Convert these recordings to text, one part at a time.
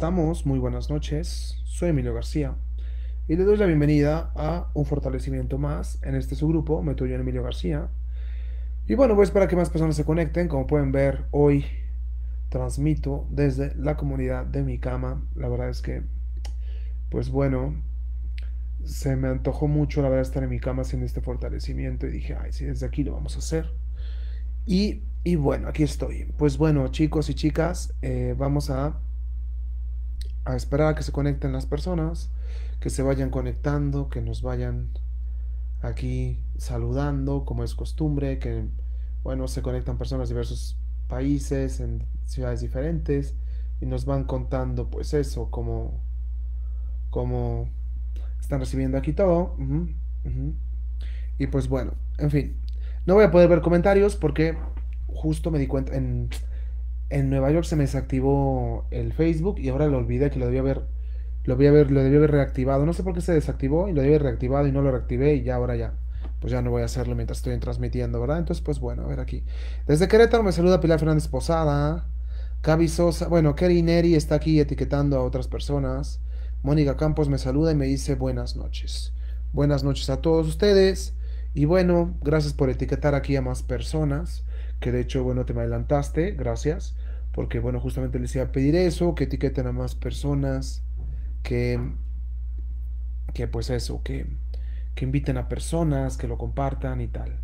estamos? Muy buenas noches. Soy Emilio García y le doy la bienvenida a un fortalecimiento más en este subgrupo, Me en Emilio García. Y bueno, voy a esperar que más personas se conecten. Como pueden ver, hoy transmito desde la comunidad de mi cama. La verdad es que, pues bueno, se me antojó mucho la verdad estar en mi cama haciendo este fortalecimiento y dije, ay, sí, desde aquí lo vamos a hacer. Y, y bueno, aquí estoy. Pues bueno, chicos y chicas, eh, vamos a a esperar a que se conecten las personas, que se vayan conectando, que nos vayan aquí saludando, como es costumbre, que, bueno, se conectan personas de diversos países, en ciudades diferentes, y nos van contando, pues eso, como, como están recibiendo aquí todo. Y pues bueno, en fin, no voy a poder ver comentarios porque justo me di cuenta en en Nueva York se me desactivó el Facebook y ahora lo olvidé que lo debía haber lo debía haber lo debía haber reactivado. No sé por qué se desactivó y lo debía haber reactivado y no lo reactivé y ya ahora ya pues ya no voy a hacerlo mientras estoy transmitiendo, ¿verdad? Entonces, pues bueno, a ver aquí. Desde Querétaro me saluda Pilar Fernández Posada. Cavi Sosa, bueno, Kerry Neri está aquí etiquetando a otras personas. Mónica Campos me saluda y me dice buenas noches. Buenas noches a todos ustedes. Y bueno, gracias por etiquetar aquí a más personas que de hecho, bueno, te me adelantaste, gracias, porque bueno, justamente les iba a pedir eso, que etiqueten a más personas, que, que pues eso, que, que inviten a personas, que lo compartan y tal.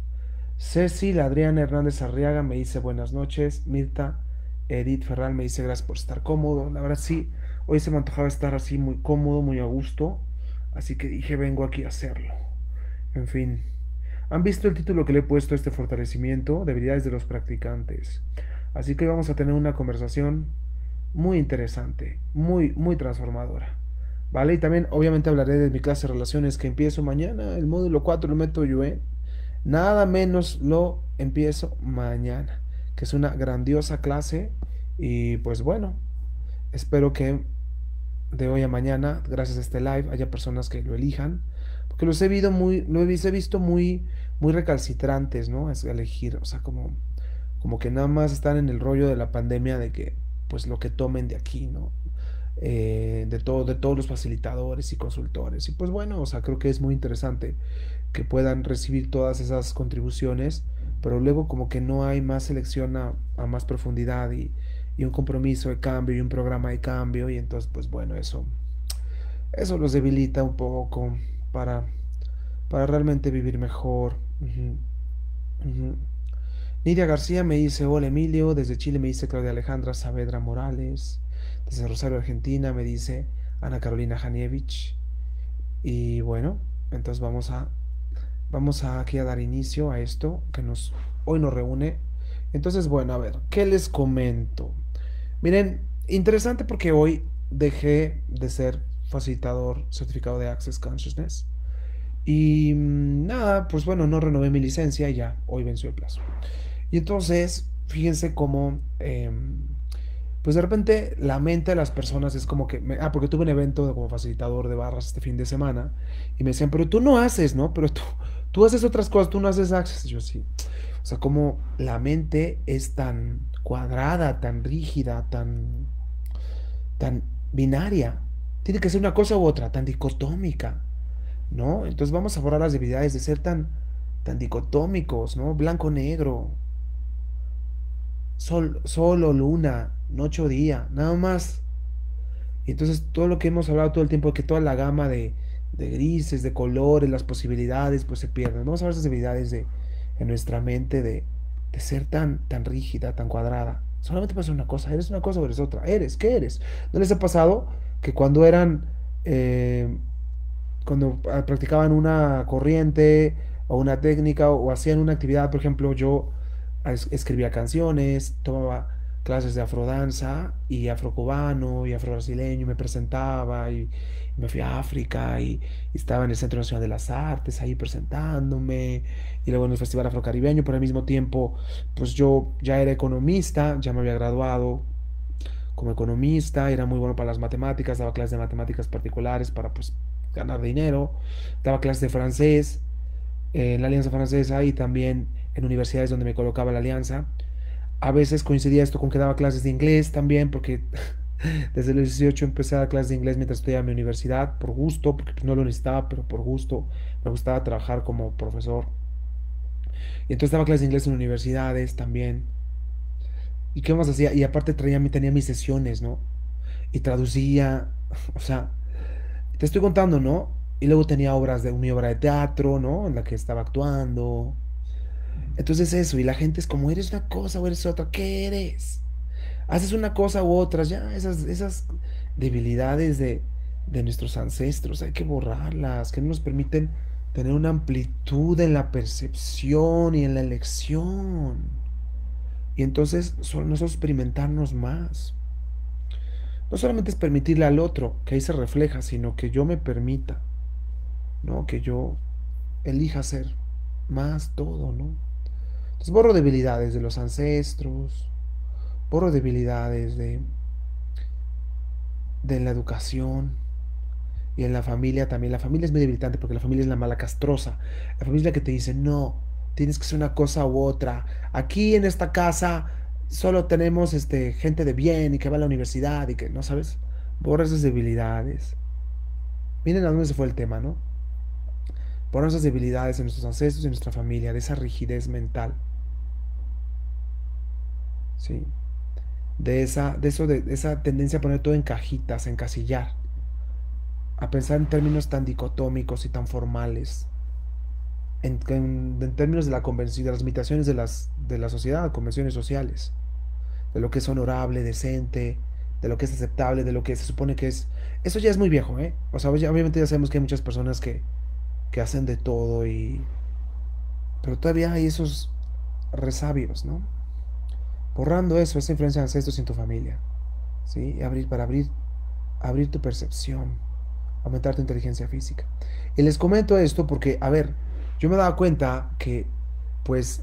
Cecil Adrián Hernández Arriaga me dice buenas noches, Mirta Edith Ferral me dice gracias por estar cómodo, la verdad sí, hoy se me antojaba estar así muy cómodo, muy a gusto, así que dije vengo aquí a hacerlo. En fin, han visto el título que le he puesto a este fortalecimiento, debilidades de los practicantes. Así que vamos a tener una conversación muy interesante, muy, muy transformadora. ¿Vale? Y también obviamente hablaré de mi clase de relaciones que empiezo mañana, el módulo 4, el método Yuen. Nada menos lo empiezo mañana, que es una grandiosa clase. Y pues bueno, espero que de hoy a mañana, gracias a este live, haya personas que lo elijan que los he visto muy, lo he visto muy, muy recalcitrantes, ¿no? Es elegir, o sea, como, como que nada más están en el rollo de la pandemia de que, pues lo que tomen de aquí, ¿no? Eh, de, todo, de todos los facilitadores y consultores. Y pues bueno, o sea, creo que es muy interesante que puedan recibir todas esas contribuciones, pero luego como que no hay más selección a, más profundidad y, un compromiso de cambio y un programa de cambio y entonces pues bueno, eso, eso los debilita un poco para, para realmente vivir mejor. Nidia García me dice, hola Emilio, desde Chile me dice Claudia Alejandra Saavedra Morales, desde Rosario, Argentina me dice Ana Carolina Janievich. Y bueno, entonces vamos a, vamos aquí a dar inicio a esto que nos, hoy nos reúne. Entonces, bueno, a ver, ¿qué les comento? Miren, interesante porque hoy dejé de ser facilitador certificado de Access Consciousness. Y mm, nada, pues bueno, no renové mi licencia y ya, hoy venció el plazo. Y entonces, fíjense cómo, em, pues de repente la mente de las personas es como que, ah, porque tuve un evento como facilitador de barras este fin de semana y me decían, pero tú no haces, ¿no? Pero tú, tú haces otras cosas, tú no haces Access. Y yo sí. O sea, como la mente es tan cuadrada, tan rígida, tan, tan binaria tiene que ser una cosa u otra, tan dicotómica, ¿no? Entonces vamos a borrar las debilidades de ser tan, tan dicotómicos, ¿no? Blanco-negro, sol, sol o luna, noche o día, nada más. Y entonces todo lo que hemos hablado todo el tiempo, que toda la gama de, de grises, de colores, las posibilidades, pues se pierden. Vamos a ver esas debilidades de, en nuestra mente de, de ser tan, tan rígida, tan cuadrada. Solamente pasa una cosa, eres una cosa o eres otra. Eres, ¿qué eres? ¿No les ha pasado? que cuando eran, eh, cuando practicaban una corriente o una técnica o, hacían una actividad, por ejemplo, yo escribía canciones, tomaba clases de afrodanza y afrocubano y afrobrasileño, me presentaba y, me fui a África y, estaba en el Centro Nacional de las Artes ahí presentándome y luego en el Festival Afrocaribeño, pero al mismo tiempo pues yo ya era economista, ya me había graduado como economista, era muy bueno para las matemáticas, daba clases de matemáticas particulares para pues ganar dinero, daba clases de francés en la Alianza Francesa y también en universidades donde me colocaba la Alianza. A veces coincidía esto con que daba clases de inglés también, porque Desde los 18 empecé a dar clases de inglés mientras estudiaba en mi universidad, por gusto, porque no lo necesitaba, pero por gusto. Me gustaba trabajar como profesor. Y entonces daba clases de inglés en universidades también. ¿Y qué más hacía? Y aparte traía, tenía mis sesiones, ¿no? Y traducía, o sea, te estoy contando, ¿no? Y luego tenía obras de mi obra de teatro, ¿no? En la que estaba actuando. Entonces eso, y la gente es como, eres una cosa o eres otra, ¿qué eres? Haces una cosa u otra, ya, esas, esas debilidades de, de nuestros ancestros, hay que borrarlas, que no nos permiten tener una amplitud en la percepción y en la elección. Y entonces solo nosotros experimentarnos más. No solamente es permitirle al otro, que ahí se refleja, sino que yo me permita, ¿no? Que yo elija ser más todo, ¿no? Entonces borro debilidades de los ancestros, borro debilidades de, de la educación y en la familia también. La familia es muy debilitante porque la familia es la mala castrosa. La familia es la que te dice, no, tienes que ser una cosa u otra. Aquí en esta casa solo tenemos este, gente de bien y que va a la universidad y que, ¿no sabes? Borra esas debilidades. Miren a dónde se fue el tema, ¿no? Borra esas debilidades en nuestros ancestros en nuestra familia, de esa rigidez mental. ¿Sí? De esa, de eso, de, esa tendencia a poner todo en cajitas, a encasillar. A pensar en términos tan dicotómicos y tan formales. En, términos de la convención, de las limitaciones de, las, de la sociedad, convenciones sociales. De lo que es honorable, decente, de lo que es aceptable, de lo que se supone que es. Eso ya es muy viejo, ¿eh? O sea, obviamente ya sabemos que hay muchas personas que, que hacen de todo y. Pero todavía hay esos resabios, ¿no? borrando eso, esa influencia de ancestros en tu familia. ¿sí? Abrir, para abrir, abrir tu percepción, aumentar tu inteligencia física. Y les comento esto porque, a ver, yo me daba cuenta que, pues,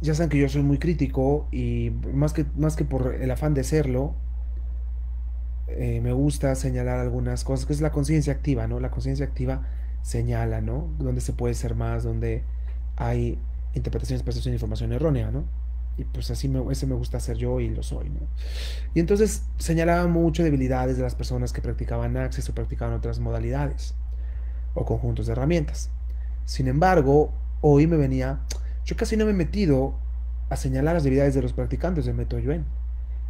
ya saben que yo soy muy crítico y más que, más que por el afán de serlo, eh, me gusta señalar algunas cosas, que es la conciencia activa, ¿no? La conciencia activa señala, ¿no? Donde se puede ser más, donde hay interpretaciones, percepción e información errónea, ¿no? Y pues así me, ese me gusta hacer yo y lo soy, ¿no? Y entonces señalaba mucho debilidades de las personas que practicaban Access o practicaban otras modalidades o conjuntos de herramientas. Sin embargo, hoy me venía, yo casi no me he metido a señalar las debilidades de los practicantes del método Yuen.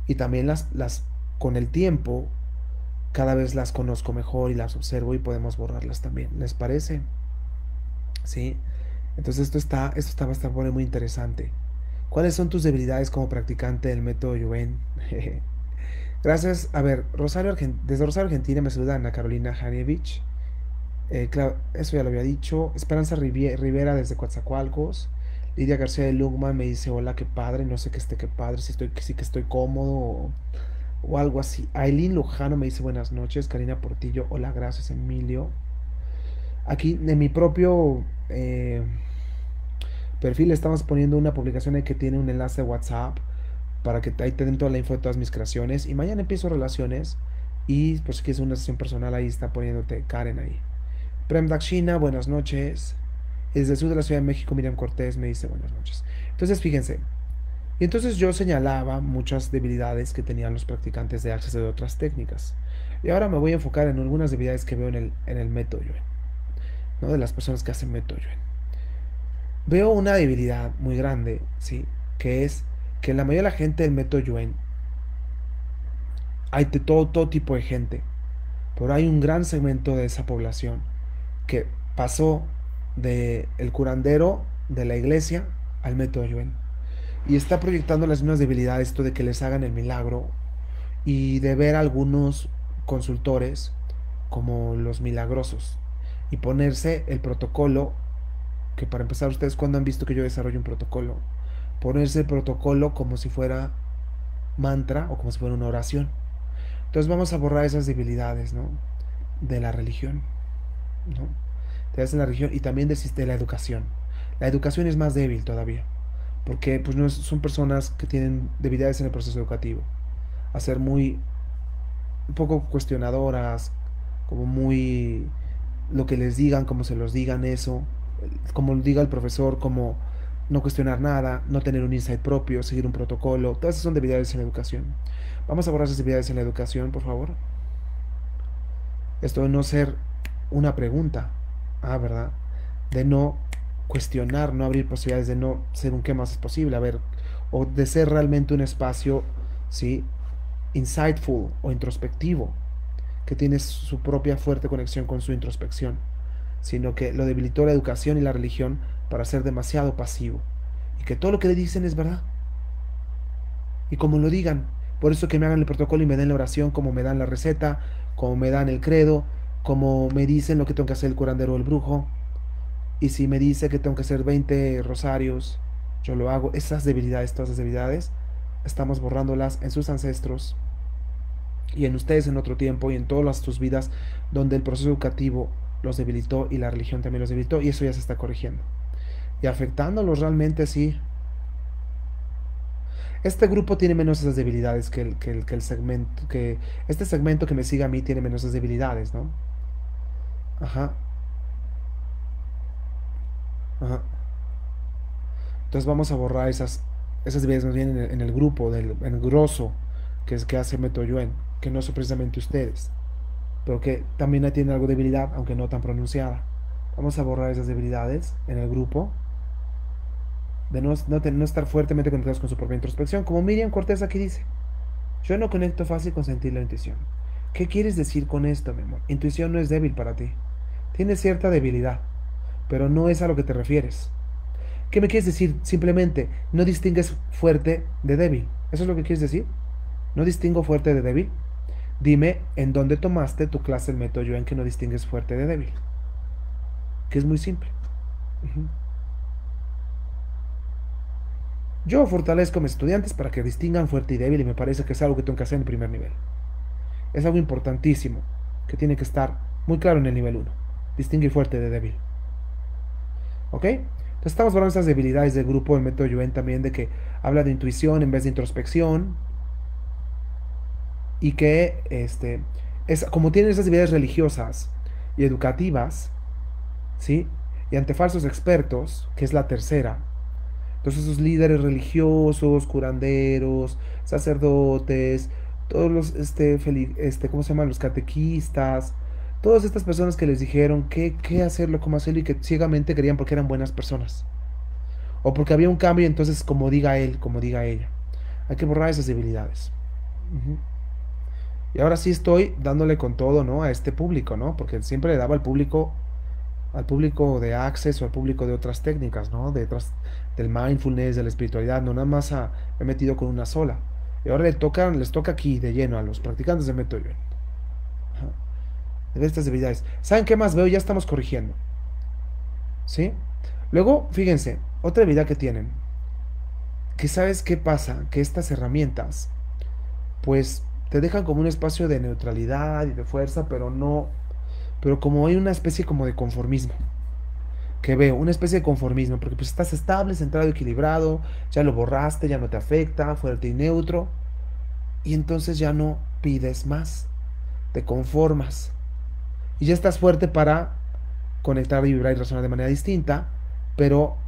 Y también las, las, con el tiempo, cada vez las conozco mejor y las observo y podemos borrarlas también. ¿Les parece? Sí. Entonces esto está, esto está, estar muy interesante. ¿Cuáles son tus debilidades como practicante del método Yuen? Gracias. A ver, Rosario desde Rosario, Argentina, me saluda Ana Carolina Janievich. Eh, eso ya lo había dicho. Esperanza Rivera desde Coatzacoalcos. Lidia García de Lugman me dice, hola, qué padre. No sé qué esté, qué padre, si estoy, sí que estoy cómodo o, algo así. Aileen Lujano me dice, buenas noches. Karina Portillo, hola, gracias, Emilio. Aquí, en mi propio... Eh, perfil estamos poniendo una publicación que tiene un enlace de WhatsApp para que ahí te den toda la info de todas mis creaciones. Y mañana empiezo relaciones. Y pues si quieres una sesión personal, ahí está poniéndote Karen ahí. Prem Dakshina, buenas noches. Desde el sur de la Ciudad de México, Miriam Cortés me dice buenas noches. Entonces, fíjense. Y entonces yo señalaba muchas debilidades que tenían los practicantes de acceso de otras técnicas. Y ahora me voy a enfocar en algunas debilidades que veo en el, en el método Yuen. ¿no? De las personas que hacen método Yuen veo una debilidad muy grande, ¿sí? Que es que la mayoría de la gente del método Yuen hay de todo, todo tipo de gente, pero hay un gran segmento de esa población que pasó de el curandero de la iglesia al método Yuen y está proyectando las mismas debilidades, esto de que les hagan el milagro y de ver a algunos consultores como los milagrosos y ponerse el protocolo que para empezar, ustedes cuando han visto que yo desarrollo un protocolo, ponerse el protocolo como si fuera mantra o como si fuera una oración. Entonces vamos a borrar esas debilidades, ¿no? De la religión, ¿no? De la religión y también de, la educación. La educación es más débil todavía, porque pues no son personas que tienen debilidades en el proceso educativo, a ser muy poco cuestionadoras, como muy lo que les digan, como se los digan eso, como diga el profesor, como no cuestionar nada, no tener un insight propio, seguir un protocolo. Todas esas son debilidades en la educación. Vamos a borrar esas debilidades en la educación, por favor. Esto de no ser una pregunta, ah, ¿verdad? De no cuestionar, no abrir posibilidades, de no ser un qué más es posible, a ver, o de ser realmente un espacio, ¿sí? Insightful o introspectivo, que tiene su propia fuerte conexión con su introspección, sino que lo debilitó la educación y la religión para ser demasiado pasivo, y que todo lo que le dicen es verdad. Y como lo digan, por eso que me hagan el protocolo y me den la oración, como me dan la receta, como me dan el credo, como me dicen lo que tengo que hacer el curandero o el brujo, y si me dice que tengo que hacer 20 rosarios, yo lo hago. Esas debilidades, todas esas debilidades, estamos borrándolas en sus ancestros y en ustedes en otro tiempo y en todas tus vidas donde el proceso educativo los debilitó y la religión también los debilitó y eso ya se está corrigiendo. Y afectándolos realmente sí. Este grupo tiene menos esas debilidades que el, que el, que el segmento, que este segmento que me sigue a mí tiene menos esas debilidades, ¿no? Ajá. Entonces vamos a borrar esas, esas debilidades más en el, grupo, del, en el grosso, que es que hace Metoyuen, que no son precisamente ustedes, pero que también tiene algo de debilidad, aunque no tan pronunciada. Vamos a borrar esas debilidades en el grupo, de no, no, estar fuertemente conectados con su propia introspección, como Miriam Cortés aquí dice. Yo no conecto fácil con sentir la intuición. ¿Qué quieres decir con esto, mi amor? Intuición no es débil para ti. Tiene cierta debilidad pero no es a lo que te refieres. ¿Qué me quieres decir? Simplemente, no distingues fuerte de débil. ¿Eso es lo que quieres decir? ¿No distingo fuerte de débil? Dime en dónde tomaste tu clase el método en que no distingues fuerte de débil. Que es muy simple. Yo fortalezco a mis estudiantes para que distingan fuerte y débil y me parece que es algo que tengo que hacer en el primer nivel. Es algo importantísimo que tiene que estar muy claro en el nivel 1. Distinguir fuerte de débil. ¿Ok? Entonces estamos hablando de esas debilidades del grupo del método Yuen también, de que habla de intuición en vez de introspección. Y que, este, es, como tienen esas debilidades religiosas y educativas, ¿sí? Y ante falsos expertos, que es la tercera. Entonces esos líderes religiosos, curanderos, sacerdotes, todos los, este, este, ¿cómo se llaman? Los catequistas, Todas estas personas que les dijeron qué, qué hacerlo, cómo hacerlo y que ciegamente querían porque eran buenas personas. O porque había un cambio, entonces como diga él, como diga ella. Hay que borrar esas debilidades. Y ahora sí estoy dándole con todo, ¿no? A este público, ¿no? Porque siempre le daba al público, al público de Access o al público de otras técnicas, ¿no? De otras, del mindfulness, de la espiritualidad, no nada más a, he metido con una sola. Y ahora le tocan, les toca aquí de lleno a los practicantes de método de estas debilidades. ¿Saben qué más veo? Ya estamos corrigiendo. ¿Sí? Luego, fíjense, otra debilidad que tienen. Que sabes qué pasa? Que estas herramientas, pues, te dejan como un espacio de neutralidad y de fuerza, pero no, pero como hay una especie como de conformismo. Que veo, una especie de conformismo, porque pues estás estable, centrado, equilibrado, ya lo borraste, ya no te afecta, fuerte y neutro, y entonces ya no pides más, te conformas y ya estás fuerte para conectar, vibrar y razonar de manera distinta, pero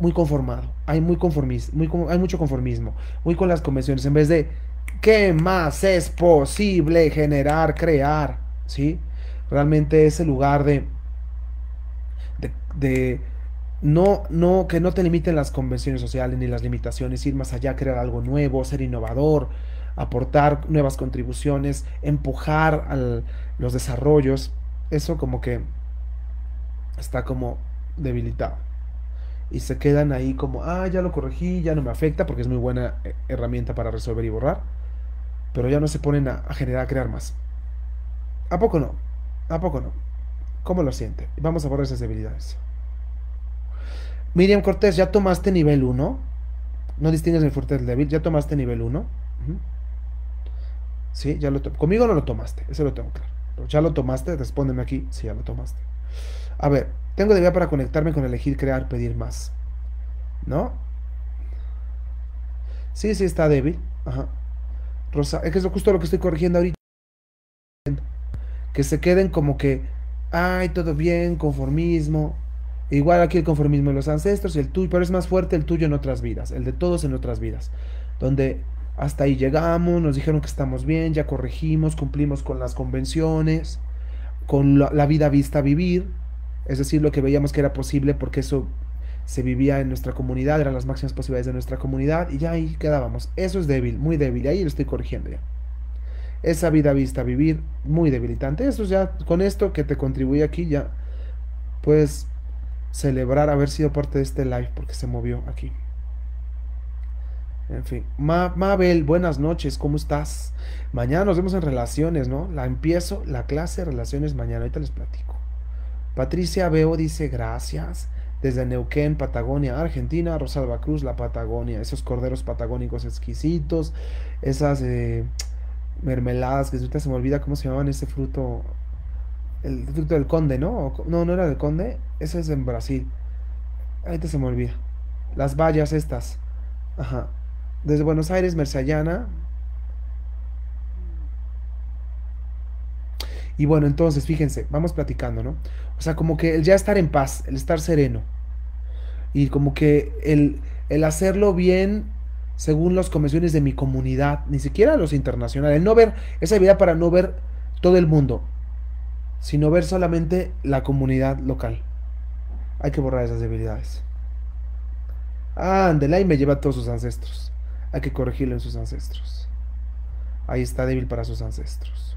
muy conformado. Hay, muy conformismo, muy, hay mucho conformismo, muy con las convenciones, en vez de ¿qué más es posible generar, crear? ¿Sí? Realmente ese lugar de, de, no, no, que no te limiten las convenciones sociales ni las limitaciones, ir más allá, crear algo nuevo, ser innovador, aportar nuevas contribuciones, empujar a los desarrollos eso como que está como debilitado. Y se quedan ahí como, ah, ya lo corregí, ya no me afecta, porque es muy buena eh, herramienta para resolver y borrar. Pero ya no se ponen a, generar, a crear más. ¿A poco no? ¿A poco no? ¿Cómo lo siente? Vamos a borrar esas debilidades. Miriam Cortés, ¿ya tomaste nivel 1? No distingues el fuerte del débil, ¿ya tomaste nivel 1? Sí, ya lo Conmigo no lo tomaste, eso lo tengo claro. ¿Ya lo tomaste? Respóndeme aquí si ya lo tomaste. A ver, tengo debilidad para conectarme con elegir, crear, pedir más. ¿No? Sí, sí está débil. Ajá. Rosa, es que es justo lo que estoy corrigiendo ahorita. Que se queden como que, ay, todo bien, conformismo. Igual aquí el conformismo de los ancestros y el tuyo, pero es más fuerte el tuyo en otras vidas, el de todos en otras vidas, donde hasta ahí llegamos, nos dijeron que estamos bien, ya corregimos, cumplimos con las convenciones, con la, vida vista a vivir, es decir, lo que veíamos que era posible porque eso se vivía en nuestra comunidad, eran las máximas posibilidades de nuestra comunidad y ya ahí quedábamos. Eso es débil, muy débil, y ahí lo estoy corrigiendo ya. Esa vida vista a vivir, muy debilitante. Eso ya, con esto que te contribuye aquí, ya puedes celebrar haber sido parte de este live porque se movió aquí. En fin, Mabel, buenas noches, ¿cómo estás? Mañana nos vemos en relaciones, ¿no? La empiezo, la clase de relaciones mañana, ahorita les platico. Patricia Veo dice gracias. Desde Neuquén, Patagonia, Argentina, Rosalba Cruz, la Patagonia, esos corderos patagónicos exquisitos, esas eh, mermeladas que ahorita se me olvida cómo se llamaban ese fruto el fruto del conde, ¿no? No, no era del conde. Ese es en Brasil. Ahorita se me olvida. Las vallas estas. Ajá. Desde Buenos Aires, Mersayana. Y bueno, entonces, fíjense, vamos platicando, ¿no? O sea, como que el ya estar en paz, el estar sereno. Y como que el, el hacerlo bien según las convenciones de mi comunidad, ni siquiera los internacionales. El no ver esa vida para no ver todo el mundo sino ver solamente la comunidad local. Hay que borrar esas debilidades. Ah, y me lleva a todos sus ancestros. Hay que corregirlo en sus ancestros. Ahí está débil para sus ancestros.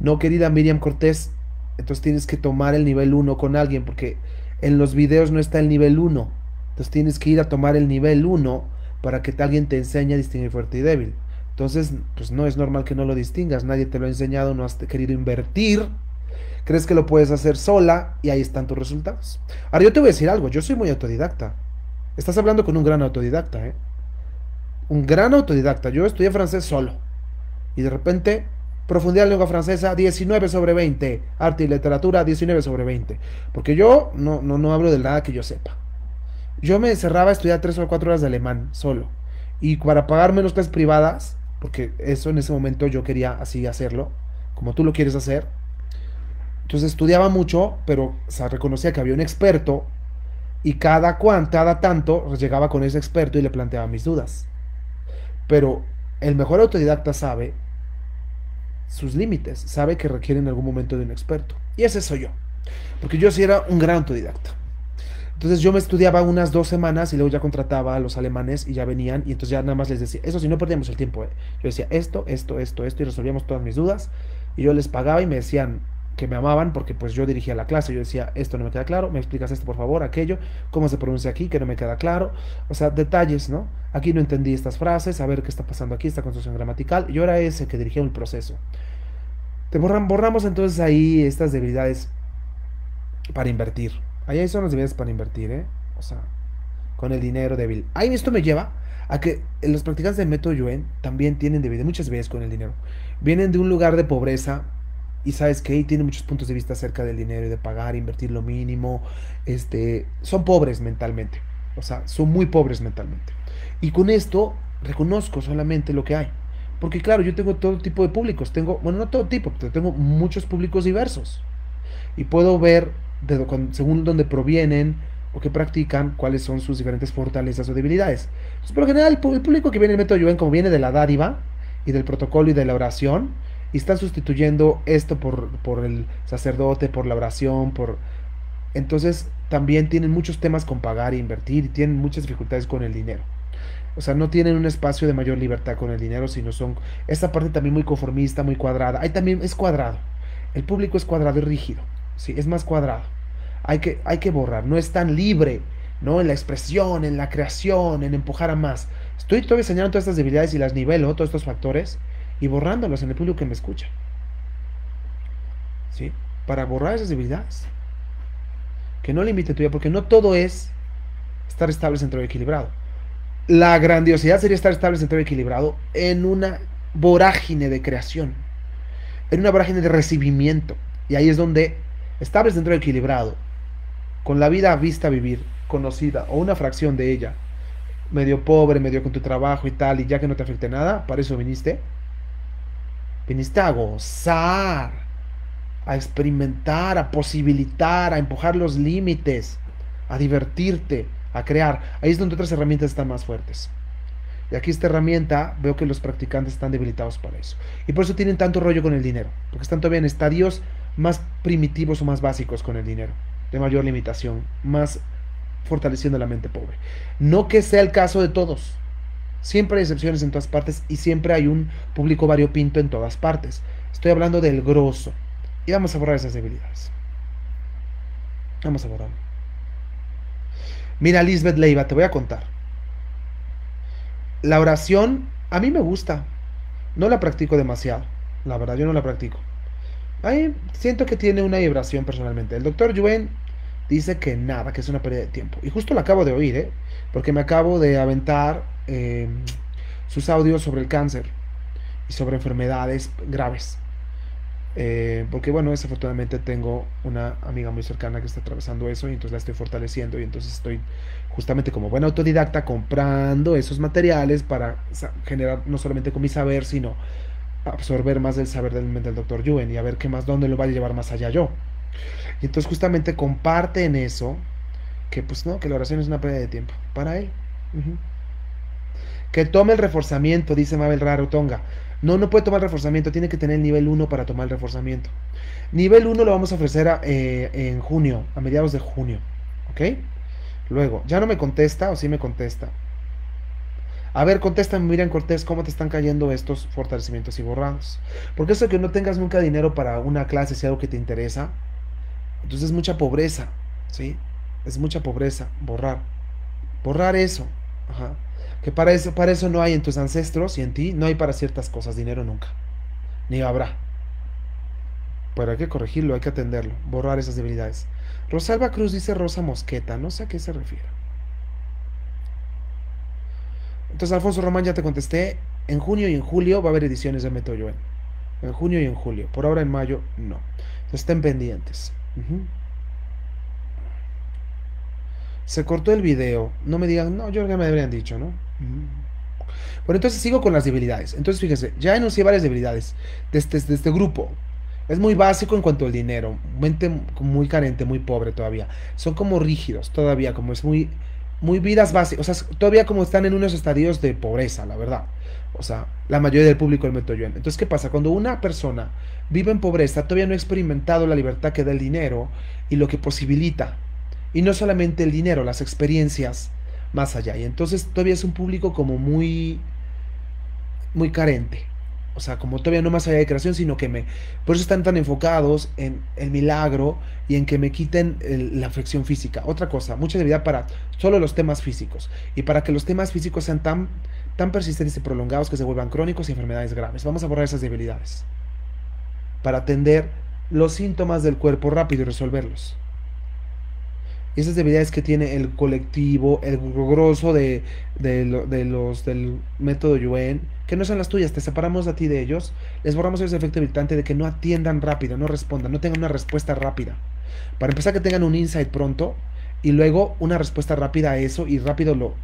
No, querida Miriam Cortés, entonces tienes que tomar el nivel 1 con alguien, porque en los videos no está el nivel 1. Entonces tienes que ir a tomar el nivel 1 para que alguien te enseñe a distinguir fuerte y débil. Entonces, pues no es normal que no lo distingas, nadie te lo ha enseñado, no has querido invertir, crees que lo puedes hacer sola y ahí están tus resultados. Ahora yo te voy a decir algo, yo soy muy autodidacta. Estás hablando con un gran autodidacta, ¿eh? Un gran autodidacta. Yo estudié francés solo. Y de repente, profundidad en lengua francesa, 19 sobre 20. Arte y literatura, 19 sobre 20. Porque yo no, no, no hablo de nada que yo sepa. Yo me cerraba a estudiar 3 o 4 horas de alemán solo. Y para pagar menos clases privadas, porque eso en ese momento yo quería así hacerlo, como tú lo quieres hacer. Entonces estudiaba mucho, pero reconocía que había un experto y cada cuan, cada tanto llegaba con ese experto y le planteaba mis dudas. Pero el mejor autodidacta sabe sus límites, sabe que requiere en algún momento de un experto. Y ese soy yo. Porque yo sí era un gran autodidacta. Entonces yo me estudiaba unas dos semanas y luego ya contrataba a los alemanes y ya venían y entonces ya nada más les decía, eso si no perdíamos el tiempo, ¿eh? yo decía esto, esto, esto, esto y resolvíamos todas mis dudas y yo les pagaba y me decían que me amaban porque pues yo dirigía la clase, yo decía esto no me queda claro, me explicas esto por favor, aquello, cómo se pronuncia aquí, que no me queda claro, o sea, detalles, ¿no? Aquí no entendí estas frases, a ver qué está pasando aquí, esta construcción gramatical, yo era ese que dirigía el proceso. Te borramos entonces ahí estas debilidades para invertir. Ahí son las debilidades para invertir, ¿eh? O sea, con el dinero débil. Ahí esto me lleva a que los practicantes del método Yuen también tienen debilidades, muchas veces con el dinero. Vienen de un lugar de pobreza y sabes que tienen muchos puntos de vista acerca del dinero y de pagar, invertir lo mínimo. Este, son pobres mentalmente. O sea, son muy pobres mentalmente. Y con esto reconozco solamente lo que hay. Porque claro, yo tengo todo tipo de públicos. Tengo, bueno, no todo tipo, pero tengo muchos públicos diversos. Y puedo ver según dónde provienen o que practican, cuáles son sus diferentes fortalezas o debilidades. Pues, por lo general, el público que viene en el método Yuen, como viene de la dádiva y del protocolo y de la oración, y están sustituyendo esto por, por el sacerdote, por la oración, por... Entonces también tienen muchos temas con pagar e invertir y tienen muchas dificultades con el dinero. O sea, no tienen un espacio de mayor libertad con el dinero, sino son esta parte también muy conformista, muy cuadrada. Ahí también es cuadrado. El público es cuadrado y rígido. Sí, es más cuadrado hay que, hay que borrar, no es tan libre, ¿no? En la expresión, en la creación, en empujar a más. Estoy todavía señalando todas estas debilidades y las nivelo, todos estos factores, y borrándolos en el público que me escucha. ¿Sí? Para borrar esas debilidades. Que no limite tu vida, porque no todo es estar estable, centrado equilibrado. La grandiosidad sería estar estable, centrado equilibrado en una vorágine de creación, en una vorágine de recibimiento. Y ahí es donde estable, centrado equilibrado con la vida vista vivir, conocida, o una fracción de ella, medio pobre, medio con tu trabajo y tal, y ya que no te afecte nada, para eso viniste. Viniste a gozar, a experimentar, a posibilitar, a empujar los límites, a divertirte, a crear. Ahí es donde otras herramientas están más fuertes. Y aquí esta herramienta veo que los practicantes están debilitados para eso. Y por eso tienen tanto rollo con el dinero. Porque están todavía en estadios más primitivos o más básicos con el dinero. De mayor limitación. Más fortaleciendo la mente pobre. No que sea el caso de todos. Siempre hay excepciones en todas partes y siempre hay un público variopinto en todas partes. Estoy hablando del grosso. Y vamos a borrar esas debilidades. Vamos a borrarlo. Mira, Lisbeth Leiva, te voy a contar. La oración a mí me gusta. No la practico demasiado. La verdad, yo no la practico. Ahí siento que tiene una vibración personalmente. El doctor Yuen dice que nada, que es una pérdida de tiempo. Y justo lo acabo de oír, ¿eh? Porque me acabo de aventar eh, sus audios sobre el cáncer y sobre enfermedades graves. Eh, porque bueno, desafortunadamente tengo una amiga muy cercana que está atravesando eso y entonces la estoy fortaleciendo y entonces estoy justamente como buen autodidacta comprando esos materiales para generar no solamente con mi saber, sino absorber más del saber del, del doctor Yuen y a ver qué más, dónde lo vaya a llevar más allá yo. Y entonces justamente comparte en eso que pues no, que la oración es una pérdida de tiempo para él. Que tome el reforzamiento, dice Mabel Raro Tonga. No, no puede tomar reforzamiento, tiene que tener el nivel 1 para tomar el reforzamiento. Nivel 1 lo vamos a ofrecer eh, en junio, a mediados de junio. ¿Ok? Luego, ya no me contesta o sí me contesta. A ver, contéstame, Miriam Cortés, ¿cómo te están cayendo estos fortalecimientos y borrados? Porque eso que no tengas nunca dinero para una clase, si algo que te interesa, entonces es mucha pobreza, ¿sí? Es mucha pobreza, borrar. Borrar eso. Ajá. Que para eso, para eso no hay en tus ancestros y en ti, no hay para ciertas cosas, dinero nunca. Ni habrá. Pero hay que corregirlo, hay que atenderlo, borrar esas debilidades. Rosalba Cruz dice Rosa Mosqueta, no sé a qué se refiere. Entonces, Alfonso Román, ya te contesté. En junio y en julio va a haber ediciones de Método En junio y en julio. Por ahora en mayo, no. Entonces, estén pendientes. Se cortó el video. No me digan, no, yo que me habrían dicho, ¿no? Bueno, entonces sigo con las debilidades. Entonces, fíjense, ya enuncié varias debilidades de este, de este grupo. Es muy básico en cuanto al dinero. Mente muy carente, muy pobre todavía. Son como rígidos todavía, como es muy, muy vidas básicas. O sea, todavía como están en unos estadios de pobreza, la verdad. O sea, la mayoría del público del Metoyuan. Entonces, ¿qué pasa? Cuando una persona vive en pobreza, todavía no ha experimentado la libertad que da el dinero y lo que posibilita. Y no solamente el dinero, las experiencias más allá. Y entonces todavía es un público como muy, muy carente. O sea, como todavía no más allá de creación, sino que me... Por eso están tan enfocados en el milagro y en que me quiten la afección física. Otra cosa, mucha debilidad para solo los temas físicos. Y para que los temas físicos sean tan, tan persistentes y prolongados que se vuelvan crónicos y enfermedades graves. Vamos a borrar esas debilidades. Para atender los síntomas del cuerpo rápido y resolverlos. Y esas debilidades que tiene el colectivo, el grosso de, los del método Yuen, que no son las tuyas, te separamos a ti de ellos, les borramos ese efecto evitante de que no atiendan rápido, no respondan, no tengan una respuesta rápida. Para empezar, que tengan un insight pronto y luego una respuesta rápida a eso y rápido lo,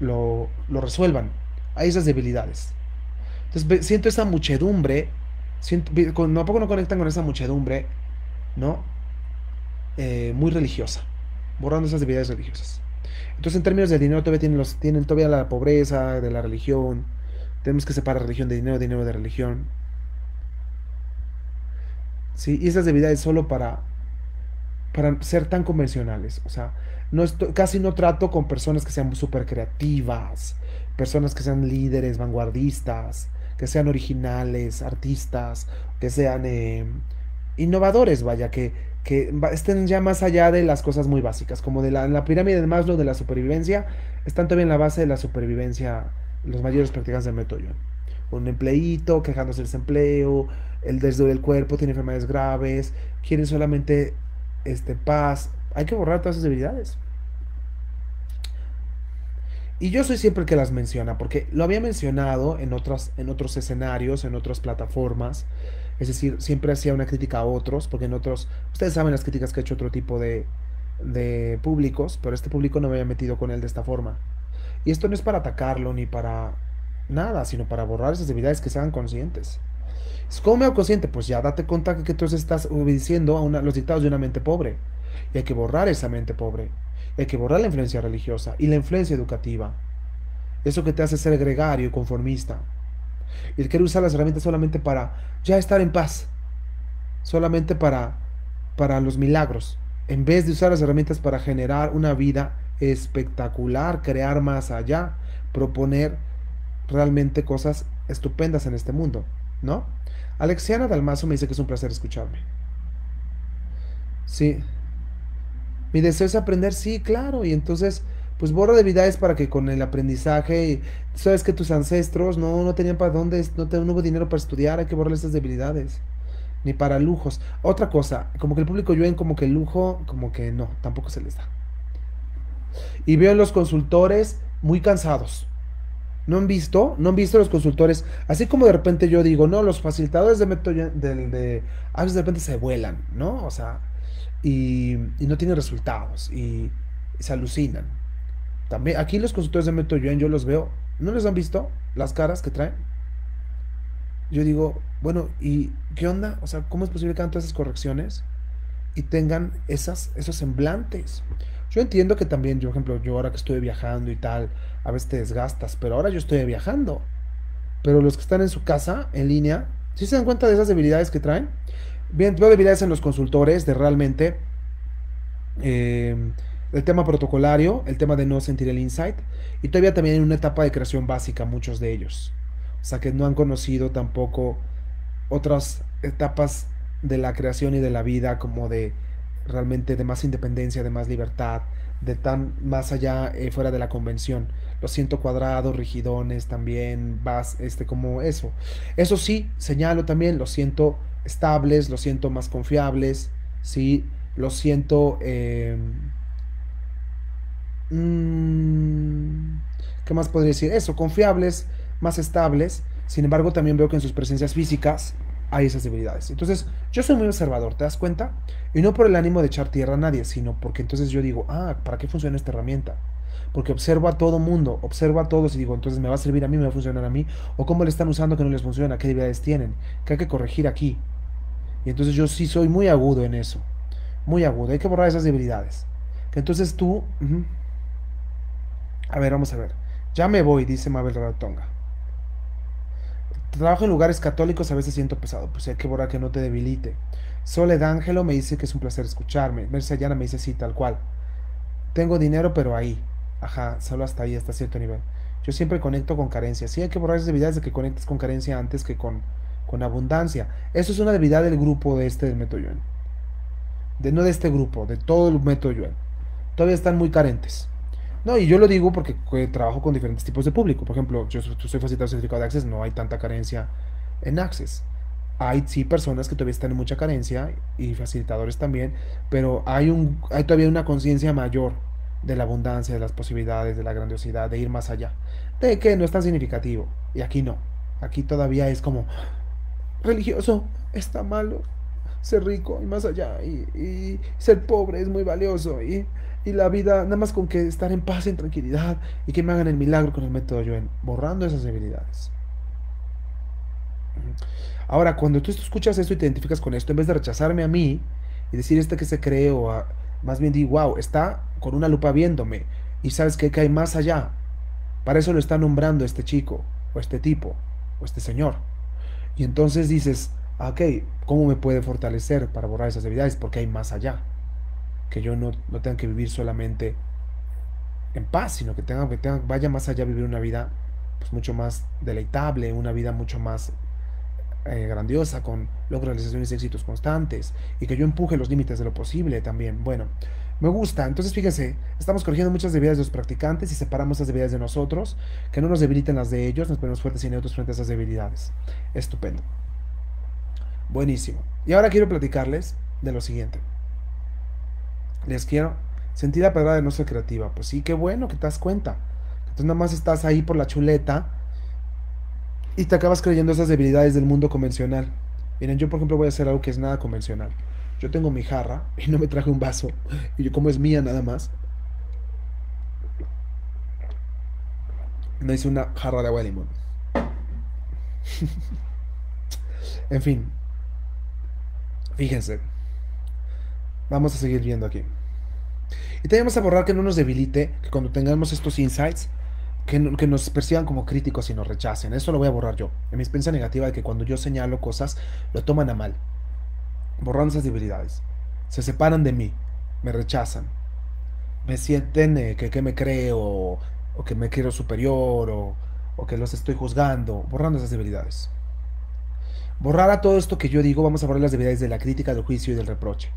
lo, lo resuelvan. A esas debilidades. Entonces siento esa muchedumbre, siento, ¿no, ¿a poco no conectan con esa muchedumbre? ¿No? Eh, muy religiosa, borrando esas debilidades religiosas. Entonces, en términos de dinero, todavía tienen, los, tienen todavía la pobreza de la religión. Tenemos que separar religión de dinero, dinero de religión. ¿Sí? Y esas debilidades solo para, para ser tan convencionales. O sea, no casi no trato con personas que sean súper creativas, personas que sean líderes, vanguardistas, que sean originales, artistas, que sean eh, innovadores, vaya, que, que estén ya más allá de las cosas muy básicas, como de la, pirámide de Maslow de la supervivencia, están todavía en la base de la supervivencia los mayores practicantes del método Un empleito quejándose del desempleo, el desdoro del cuerpo, tiene enfermedades graves, quieren solamente este, paz. Hay que borrar todas esas debilidades. Y yo soy siempre el que las menciona, porque lo había mencionado en, otras, en otros escenarios, en otras plataformas, es decir, siempre hacía una crítica a otros, porque en otros, ustedes saben las críticas que ha hecho otro tipo de, de públicos, pero este público no me había metido con él de esta forma. Y esto no es para atacarlo ni para nada, sino para borrar esas debilidades que sean conscientes. ¿Cómo me hago consciente? Pues ya date cuenta que tú estás obedeciendo a los dictados de una mente pobre. Y hay que borrar esa mente pobre. hay que borrar la influencia religiosa y la influencia educativa. Eso que te hace ser gregario y conformista. Y el querer usar las herramientas solamente para ya estar en paz. Solamente para, para los milagros. En vez de usar las herramientas para generar una vida espectacular, crear más allá, proponer realmente cosas estupendas en este mundo, ¿no? Alexiana Dalmazo me dice que es un placer escucharme. Sí. Mi deseo es aprender, sí, claro. Y entonces, pues borra debilidades para que con el aprendizaje, sabes que tus ancestros no, no tenían para dónde, no, no hubo dinero para estudiar, hay que borrar esas debilidades. Ni para lujos. Otra cosa, como que el público en como que lujo, como que no, tampoco se les da. Y veo en los consultores muy cansados. ¿No han visto? ¿No han visto los consultores? Así como de repente yo digo, no, los facilitadores de método de, a veces de repente se vuelan, ¿no? O sea, y, no tienen resultados y, se alucinan. También aquí los consultores de método yo los veo, ¿no les han visto las caras que traen? Yo digo, bueno, ¿y qué onda? O sea, ¿cómo es posible que hagan todas esas correcciones y tengan esas, esos semblantes? Yo entiendo que también, yo, por ejemplo, yo ahora que estoy viajando y tal, a veces te desgastas, pero ahora yo estoy viajando. Pero los que están en su casa, en línea, ¿sí se dan cuenta de esas debilidades que traen? Bien, veo debilidades en los consultores de realmente em, el tema protocolario, el tema de no sentir el insight, y todavía también en una etapa de creación básica, muchos de ellos. O sea, que no han conocido tampoco otras etapas de la creación y de la vida como de realmente de más independencia, de más libertad, de tan más allá eh, fuera de la convención. Los siento cuadrados, rigidones también, vas, este, como eso. Eso sí, señalo también, los siento estables, los siento más confiables, sí, los siento... Em, mm, ¿Qué más podría decir? Eso, confiables, más estables. Sin embargo, también veo que en sus presencias físicas hay esas debilidades. Entonces, yo soy muy observador, ¿te das cuenta? Y no por el ánimo de echar tierra a nadie, sino porque entonces yo digo, ah, ¿para qué funciona esta herramienta? Porque observo a todo mundo, observo a todos y digo, entonces me va a servir a mí, me va a funcionar a mí, o cómo le están usando que no les funciona, qué debilidades tienen, qué hay que corregir aquí. Y entonces yo sí soy muy agudo en eso, muy agudo, hay que borrar esas debilidades. Entonces tú, a ver, vamos a ver, ya me voy, dice Mabel Ratonga trabajo en lugares católicos, a veces siento pesado, pues hay que borrar que no te debilite. Sole D'Angelo me dice que es un placer escucharme. Mercedes Ayana me dice sí, tal cual. Tengo dinero, pero ahí. Ajá, solo hasta ahí, hasta cierto nivel. Yo siempre conecto con carencia. Sí hay que borrar esas debilidades de que conectes con carencia antes que con, con abundancia. Eso es una debilidad del grupo de este del método Yuen. De, no de este grupo, de todo el método Yuen. Todavía están muy carentes. No, y yo lo digo porque trabajo con diferentes tipos de público. Por ejemplo, yo soy facilitador certificado de Access, no hay tanta carencia en Access. Hay sí personas que todavía están en mucha carencia y facilitadores también, pero hay, un, hay todavía una conciencia mayor de la abundancia, de las posibilidades, de la grandiosidad, de ir más allá. De que no es tan significativo. Y aquí no. Aquí todavía es como religioso, está malo, ser rico y más allá. Y, y ser pobre es muy valioso. Y y la vida, nada más con que estar en paz en tranquilidad y que me hagan el milagro con el método Yuen, borrando esas debilidades. Ahora, cuando tú escuchas esto y te identificas con esto, en vez de rechazarme a mí y decir este que se cree, o más bien di, wow, está con una lupa viéndome y sabes que hay más allá. Para eso lo está nombrando este chico, o este tipo, o este señor. Y entonces dices, ah, ok, ¿cómo me puede fortalecer para borrar esas debilidades? Porque hay más allá que yo no, no tenga que vivir solamente en paz, sino que tenga, que vaya más allá a vivir una vida pues, mucho más deleitable, una vida mucho más eh, grandiosa, con logros, realizaciones y éxitos constantes, y que yo empuje los límites de lo posible también. Bueno, me gusta. Entonces, fíjense, estamos corrigiendo muchas debilidades de los practicantes y separamos esas debilidades de nosotros, que no nos debiliten las de ellos, nos ponemos fuertes y neutros frente a esas debilidades. Estupendo. Buenísimo. Y ahora quiero platicarles de lo siguiente les quiero sentir la palabra de no ser creativa. Pues sí, qué bueno que te das cuenta. Entonces nada más estás ahí por la chuleta y te acabas creyendo esas debilidades del mundo convencional. Miren, yo por ejemplo voy a hacer algo que es nada convencional. Yo tengo mi jarra y no me traje un vaso. Y yo como es mía nada más. Me hice una jarra de agua de limón. En fin, fíjense. Vamos a seguir viendo aquí. Y tenemos a borrar que no nos debilite, que cuando tengamos estos insights, que, nos perciban como críticos y nos rechacen. Eso lo voy a borrar yo. En mi experiencia negativa de que cuando yo señalo cosas, lo toman a mal. Borrando esas debilidades. Se separan de mí, me rechazan. Me sienten eh, que, me creo, o, que me quiero superior, o, o que los estoy juzgando. Borrando esas debilidades. Borrar a todo esto que yo digo, vamos a borrar las debilidades de la crítica, del juicio y del reproche.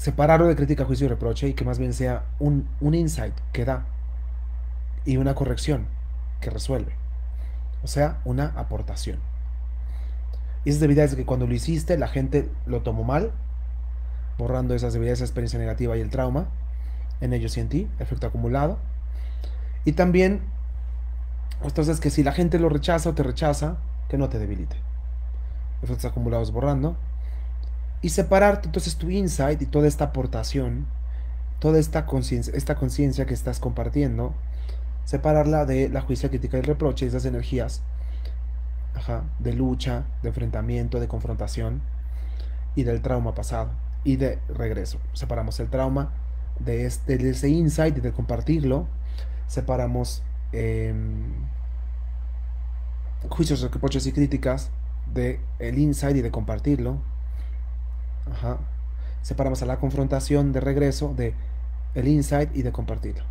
Separarlo de crítica, juicio y reproche y que más bien sea un, un insight que da y una corrección que resuelve. O sea, una aportación. Y esas debilidades que cuando lo hiciste la gente lo tomó mal, borrando esas debilidades, esa experiencia negativa y el trauma en ellos y en ti, efecto acumulado. Y también, entonces que si la gente lo rechaza o te rechaza, que no te debilite. Efectos acumulados borrando. Y separarte entonces tu insight y toda esta aportación, toda esta conciencia esta conciencia que estás compartiendo, separarla de la juicia crítica y el reproche, esas energías de lucha, de enfrentamiento, de confrontación y del trauma pasado y de regreso. Separamos el trauma de, este, ese insight y de compartirlo. Separamos em, juicios, reproches y críticas de el insight y de compartirlo. Separamos a la confrontación de regreso de el insight y de compartirlo.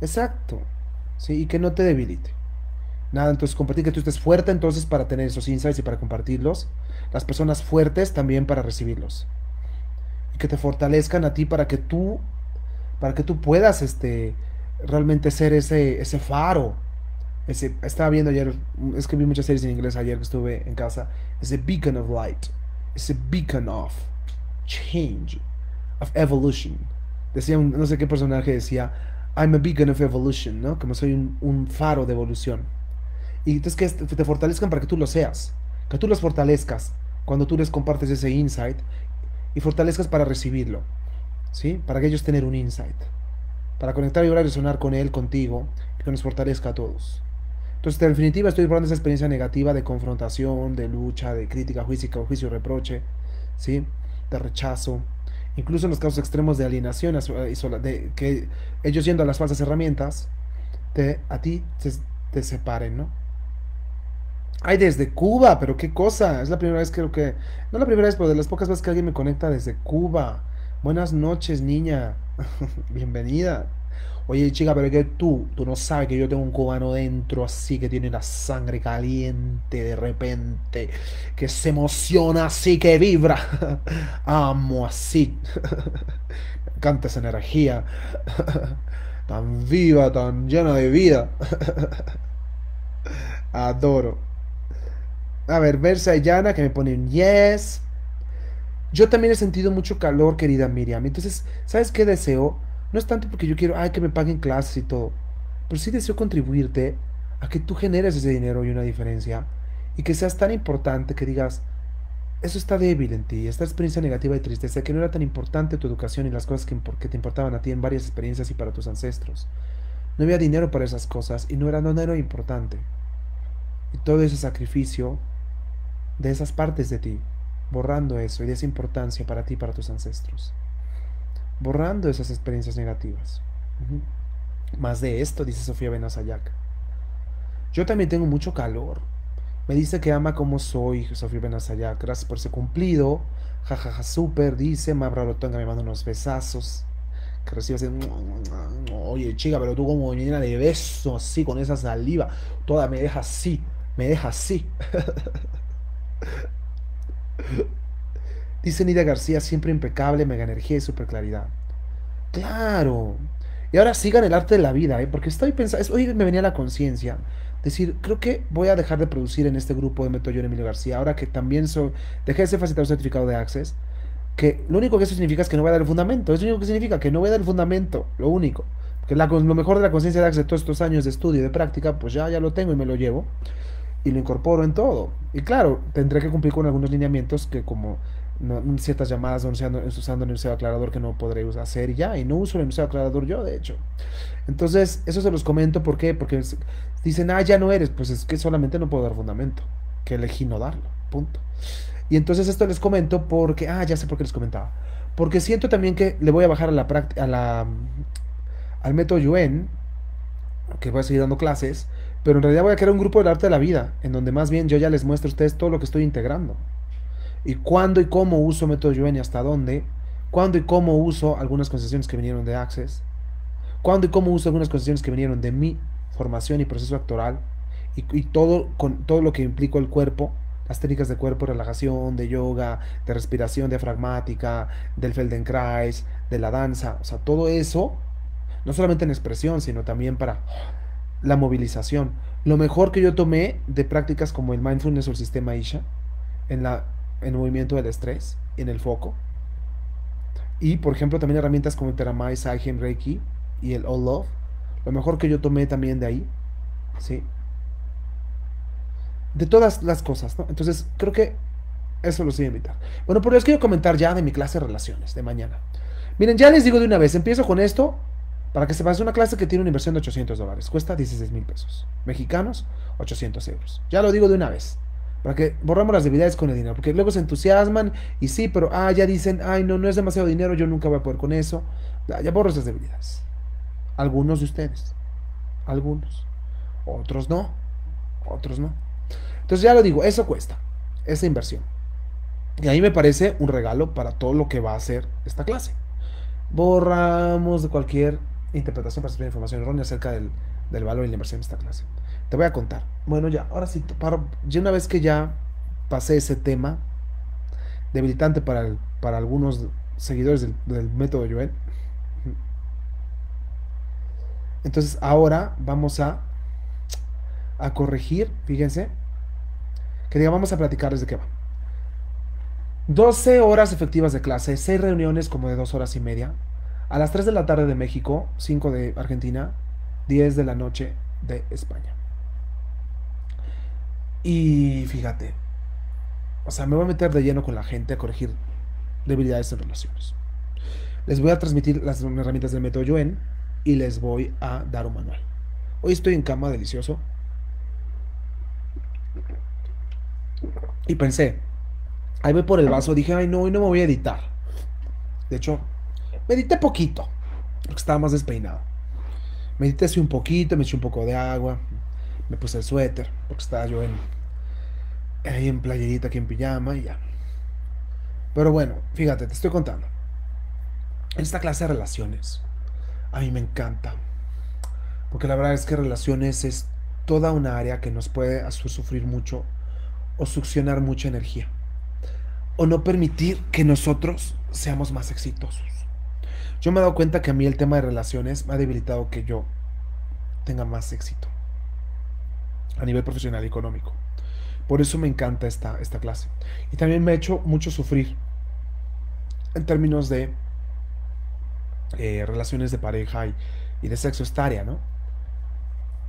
Exacto. ¿sí? Y que no te debilite. Nada, entonces compartir que tú estés fuerte entonces para tener esos insights y para compartirlos. Las personas fuertes también para recibirlos. Y que te fortalezcan a ti para que tú, para que tú puedas este, realmente ser ese, ese faro. Ese, estaba viendo ayer, es que vi muchas series en inglés ayer que estuve en casa. Ese beacon of light. Ese beacon of change. Of evolution. Decía no sé qué personaje decía I'm a beacon of evolution, ¿no? Como soy un, faro de evolución. Y entonces que te fortalezcan para que tú lo seas. Que tú los fortalezcas cuando tú les compartes ese insight y fortalezcas para recibirlo. ¿Sí? Para que ellos tener un insight. Para conectar y orar y sonar con él, contigo, y que nos fortalezca a todos. Entonces, en definitiva, estoy probando esa experiencia negativa de confrontación, de lucha, de crítica, juicio, juicio, reproche, ¿sí? De rechazo, incluso en los casos extremos de alienación, de que ellos yendo a las falsas herramientas, te, a ti te, separen, ¿no? Ay, desde Cuba, pero qué cosa. Es la primera vez creo que. No la primera vez, pero de las pocas veces que alguien me conecta desde Cuba. Buenas noches, niña. Bienvenida. Oye, chica, pero que tú, tú no sabes que yo tengo un cubano dentro así que tiene la sangre caliente de repente, que se emociona así, que vibra. Amo así. Me esa energía. Tan viva, tan llena de vida. Adoro. A ver, Versa Yana que me ponen yes. Yo también he sentido mucho calor, querida Miriam. Entonces, ¿sabes qué deseo? No es tanto porque yo quiero, ay, que me paguen clases y todo. Pero sí deseo contribuirte a que tú generes ese dinero y una diferencia. Y que seas tan importante que digas, eso está débil en ti, esta experiencia negativa y tristeza, que no era tan importante tu educación y las cosas que, te importaban a ti en varias experiencias y para tus ancestros. No había dinero para esas cosas y no era, no era importante. Y todo ese sacrificio de esas partes de ti, borrando eso y de esa importancia para ti y para tus ancestros borrando esas experiencias negativas. Más de esto, dice Sofía Benazayac. Yo también tengo mucho calor. Me dice que ama como soy, Sofía Benazayac. Gracias por ese cumplido. Jajaja, ja, ja, súper, dice. Mabra Lotonga me manda unos besazos. Que recibe así. Oye, chica, pero tú como llena de besos, así, con esa saliva. Toda me deja así. Me deja así. Dice Nidia García, siempre impecable, mega energía y super claridad. Claro. Y ahora sigan el arte de la vida, ¿eh? porque estoy pensando, hoy me venía la conciencia, decir, creo que voy a dejar de producir en este grupo de Meto yo Emilio García, ahora que también soy, dejé de ser facilitador certificado de Access, que lo único que eso significa es que no voy a dar el fundamento, eso lo único que significa que no voy a dar el fundamento, lo único. Que lo mejor de la conciencia de Access todos estos años de estudio y de práctica, pues ya, ya lo tengo y me lo llevo y lo incorporo en todo. Y claro, tendré que cumplir con algunos lineamientos que como ciertas llamadas usando, usando el enunciado aclarador que no podré hacer ya, y no uso el enunciado aclarador yo, de hecho. Entonces, eso se los comento, ¿por qué? Porque dicen, ah, ya no eres, pues es que solamente no puedo dar fundamento. que elegí no darlo, punto. Y entonces esto les comento porque, ah, ya sé por qué les comentaba. Porque siento también que le voy a bajar a la práctica, a la, al método Yuen, que voy a seguir dando clases, pero en realidad voy a crear un grupo del arte de la vida, en donde más bien yo ya les muestro a ustedes todo lo que estoy integrando. Y cuándo y cómo uso método Yuen y hasta dónde, cuándo y cómo uso algunas concesiones que vinieron de Access, cuándo y cómo uso algunas concesiones que vinieron de mi formación y proceso actoral, y, todo, con todo lo que implicó el cuerpo, las técnicas de cuerpo, relajación, de yoga, de respiración diafragmática, del Feldenkrais, de la danza, o sea, todo eso, no solamente en expresión, sino también para la movilización. Lo mejor que yo tomé de prácticas como el mindfulness o el sistema Isha, en, la, en el movimiento del estrés, en el foco. Y, por ejemplo, también herramientas como el Teramai, Saihem, Reiki y el All Love. Lo mejor que yo tomé también de ahí, ¿sí? de todas las cosas. Entonces, creo que eso lo voy invitar. Bueno, pero les quiero comentar ya de mi clase de relaciones de mañana. Miren, ya les digo de una vez, empiezo con esto para que se pase una clase que tiene una inversión de 800 dólares. Cuesta 16 mil pesos. Mexicanos, 800 euros. Ya lo digo de una vez. Para que borramos las debilidades con el dinero. Porque luego se entusiasman y sí, pero ah, ya dicen, ay, no, no es demasiado dinero, yo nunca voy a poder con eso. Ya, ya borro esas debilidades. Algunos de ustedes. Algunos. Otros no. Otros no. Entonces ya lo digo, eso cuesta, esa inversión. Y ahí me parece un regalo para todo lo que va a hacer esta clase. Borramos de cualquier interpretación tener información errónea acerca del, valor y la inversión de esta clase. Te voy a contar. Bueno, ya, ahora sí, para, ya una vez que ya pasé ese tema debilitante para, para algunos seguidores del, del método Joel, entonces ahora vamos a, a corregir, fíjense, que diga, vamos a platicarles de qué va. 12 horas efectivas de clase, 6 reuniones como de 2 horas y media. A las 3 de la tarde de México, 5 de Argentina, 10 de la noche de España. Y fíjate, o sea, me voy a meter de lleno con la gente a corregir debilidades en relaciones. Les voy a transmitir las herramientas del método Yuen y les voy a dar un manual. Hoy estoy en cama delicioso. Y pensé, ahí voy por el vaso, dije, ay no, hoy no me voy a editar. De hecho, medité poquito, porque estaba más despeinado. Medité así un poquito, me eché un poco de agua, me puse el suéter, porque estaba en, ahí en playerita, aquí en pijama y ya. Pero bueno, fíjate, te estoy contando. Esta clase de relaciones, a mí me encanta. Porque la verdad es que relaciones es toda una área que nos puede hacer sufrir mucho o succionar mucha energía. O no permitir que nosotros seamos más exitosos. Yo me he dado cuenta que a mí el tema de relaciones me ha debilitado que yo tenga más éxito a nivel profesional y económico. Por eso me encanta esta, esta clase. Y también me ha hecho mucho sufrir en términos de eh, relaciones de pareja y, de sexo esta área, ¿no?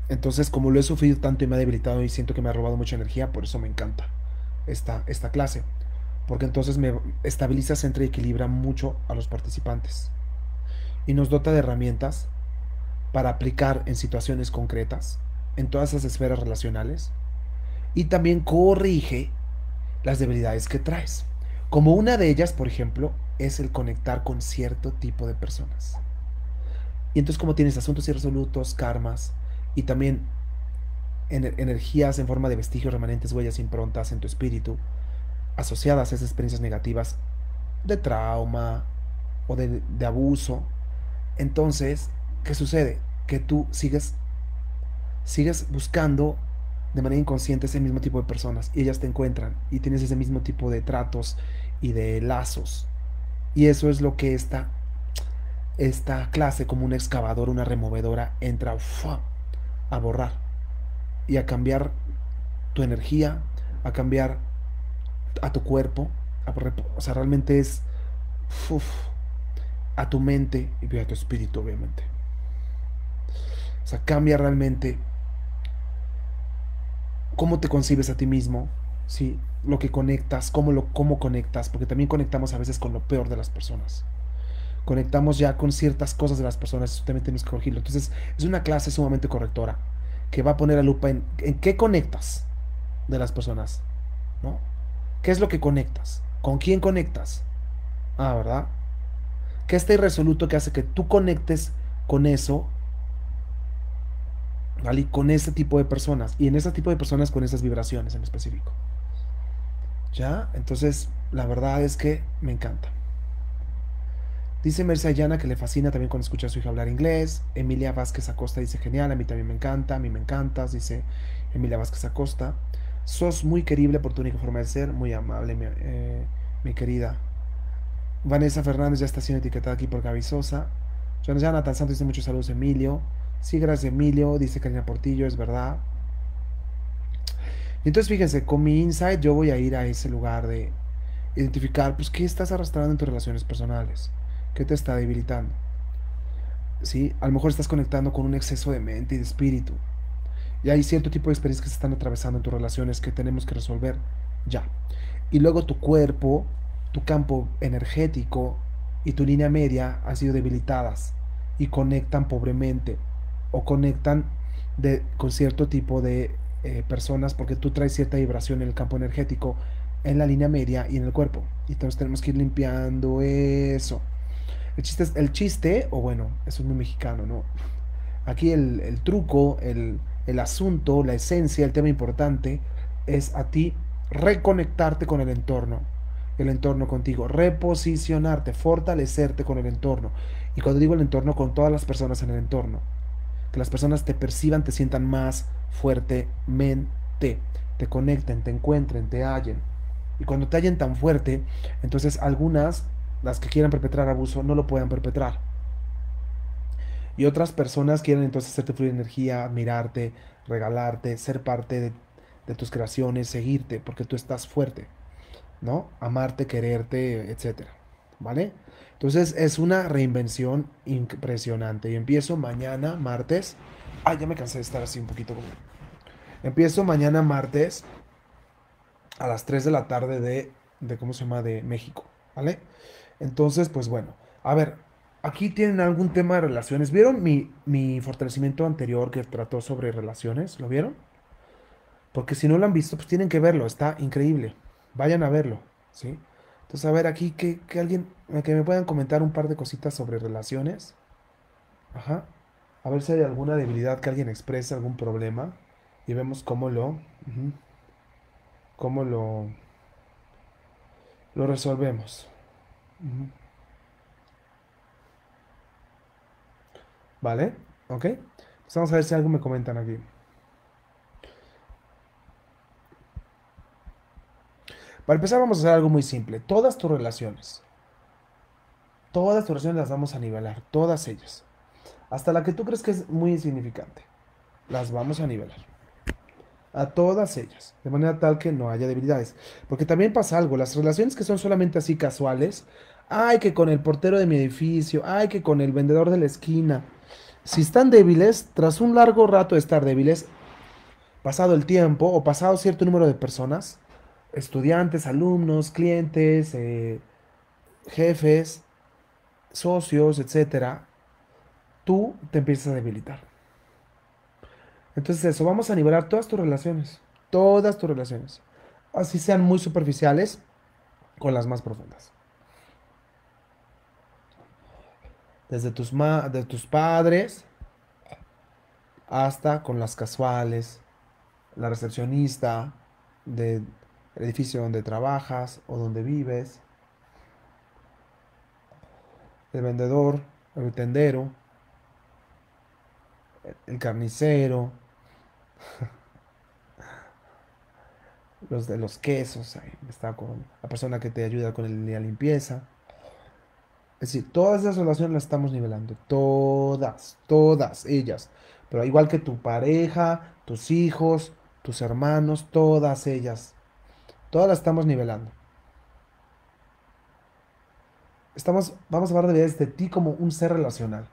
Entonces, como lo he sufrido tanto y me ha debilitado y siento que me ha robado mucha energía, por eso me encanta esta, esta clase. Porque entonces me estabiliza, centra y equilibra mucho a los participantes. Y nos dota de herramientas para aplicar en situaciones concretas, en todas esas esferas relacionales. Y también corrige las debilidades que traes. Como una de ellas, por ejemplo, es el conectar con cierto tipo de personas. Y entonces como tienes asuntos irresolutos, karmas, y también energías en forma de vestigios remanentes, huellas improntas en tu espíritu, asociadas a esas experiencias negativas de trauma o de, de abuso. Entonces, ¿qué sucede? Que tú sigues, sigues buscando de manera inconsciente ese mismo tipo de personas y ellas te encuentran y tienes ese mismo tipo de tratos y de lazos. Y eso es lo que esta, esta clase, como un excavador, una removedora, entra a borrar y a cambiar tu energía, a cambiar a tu cuerpo, o sea, realmente es a tu mente y a tu espíritu, obviamente. O sea, cambia realmente cómo te concibes a ti mismo, ¿sí? lo que conectas, cómo, lo, cómo conectas, porque también conectamos a veces con lo peor de las personas conectamos ya con ciertas cosas de las personas, eso también tenemos que corregirlo. Entonces, es una clase sumamente correctora que va a poner a lupa en, en qué conectas de las personas, ¿no? ¿Qué es lo que conectas? ¿Con quién conectas? Ah, ¿verdad? ¿Qué está irresoluto que hace que tú conectes con eso? ¿Vale? con ese tipo de personas. Y en ese tipo de personas con esas vibraciones en específico. ¿Ya? Entonces, la verdad es que me encanta. Dice Mercedes Ayana que le fascina también cuando escucha a su hija hablar inglés. Emilia Vázquez Acosta dice genial, a mí también me encanta, a mí me encantas, dice Emilia Vázquez Acosta. Sos muy querible por tu única forma de ser, muy amable, mi, eh, querida. Vanessa Fernández ya está siendo etiquetada aquí por Gaby Sosa. Jonathan Santos dice muchos saludos, Emilio. Sí, gracias, Emilio. Dice Karina Portillo, es verdad. Entonces, fíjense, con mi insight yo voy a ir a ese lugar de identificar, pues, qué estás arrastrando en tus relaciones personales. ¿Qué te está debilitando? ¿Sí? A lo mejor estás conectando con un exceso de mente y de espíritu. Y hay cierto tipo de experiencias que se están atravesando en tus relaciones que tenemos que resolver ya. Y luego tu cuerpo, tu campo energético y tu línea media han sido debilitadas y conectan pobremente o conectan con cierto tipo de eh, personas porque tú traes cierta vibración en el campo energético, en la línea media y en el cuerpo. Y entonces tenemos que ir limpiando eso. El chiste, el chiste, o bueno, eso es muy mexicano, ¿no? Aquí el, truco, el, el asunto, la esencia, el tema importante es a ti reconectarte con el entorno, el entorno contigo, reposicionarte, fortalecerte con el entorno. Y cuando digo el entorno, con todas las personas en el entorno. Que las personas te perciban, te sientan más fuertemente, te conecten, te encuentren, te hallen. Y cuando te hallen tan fuerte, entonces algunas las que quieran perpetrar abuso no lo puedan perpetrar. Y otras personas quieren entonces hacerte fluir energía, admirarte, regalarte, ser parte de, tus creaciones, seguirte, porque tú estás fuerte, ¿no? Amarte, quererte, etcétera, ¿vale? Entonces es una reinvención impresionante. Y empiezo mañana, martes. Ay, ya me cansé de estar así un poquito. Empiezo mañana, martes, a las 3 de la tarde de, de ¿cómo se llama? De México, ¿vale? Entonces, pues bueno, a ver, aquí tienen algún tema de relaciones. ¿Vieron mi, mi fortalecimiento anterior que trató sobre relaciones? ¿Lo vieron? Porque si no lo han visto, pues tienen que verlo, está increíble. Vayan a verlo, ¿sí? Entonces, a ver, aquí que, que alguien, que me puedan comentar un par de cositas sobre relaciones. Ajá. A ver si hay alguna debilidad que alguien exprese, algún problema. Y vemos cómo lo, cómo lo, lo resolvemos. ¿Vale? ¿Ok? Pues vamos a ver si algo me comentan aquí. Para empezar vamos a hacer algo muy simple. Todas tus relaciones. Todas tus relaciones las vamos a nivelar. Todas ellas. Hasta la que tú crees que es muy insignificante. Las vamos a nivelar. A todas ellas. De manera tal que no haya debilidades. Porque también pasa algo. Las relaciones que son solamente así casuales ay que con el portero de mi edificio, ay que con el vendedor de la esquina. Si están débiles, tras un largo rato de estar débiles, pasado el tiempo o pasado cierto número de personas, estudiantes, alumnos, clientes, eh, jefes, socios, etcétera, tú te empiezas a debilitar. Entonces eso, vamos a nivelar todas tus relaciones, todas tus relaciones, así sean muy superficiales, con las más profundas. desde tus, de tus padres hasta con las casuales, la recepcionista del edificio donde trabajas o donde vives, el vendedor, el tendero, el carnicero, los de los quesos, está con la persona que te ayuda con la limpieza. Es decir, todas esas relaciones las estamos nivelando. Todas, todas ellas. Pero igual que tu pareja, tus hijos, tus hermanos, todas ellas. Todas las estamos nivelando. Estamos, vamos a hablar de debilidades de ti como un ser relacional.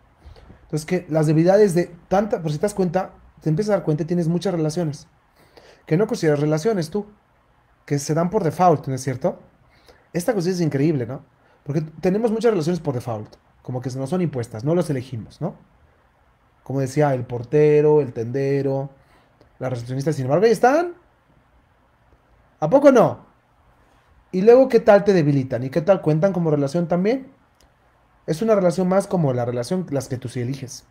Entonces, que las debilidades de tanta, por si te das cuenta, te empiezas a dar cuenta, tienes muchas relaciones. Que no consideras relaciones tú. Que se dan por default, ¿no es cierto? Esta cosa es increíble, ¿no? Porque tenemos muchas relaciones por default, como que nos son impuestas, no las elegimos, ¿no? Como decía, el portero, el tendero, la recepcionista, sin embargo, ahí están. ¿A poco no? Y luego, ¿qué tal te debilitan? ¿Y qué tal cuentan como relación también? Es una relación más como la relación, las que tú sí eliges.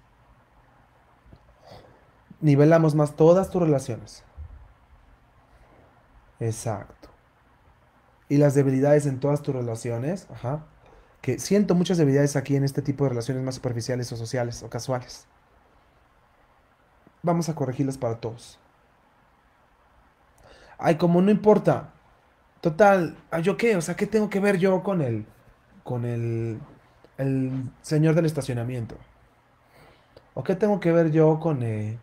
Nivelamos más todas tus relaciones. Exacto. Y las debilidades en todas tus relaciones, ajá. Que siento muchas debilidades aquí en este tipo de relaciones más superficiales o sociales o casuales. Vamos a corregirlas para todos. Ay, como no importa. Total, ¿yo qué? O sea, ¿qué tengo que ver yo con el con el el señor del estacionamiento? ¿O qué tengo que ver yo con eh,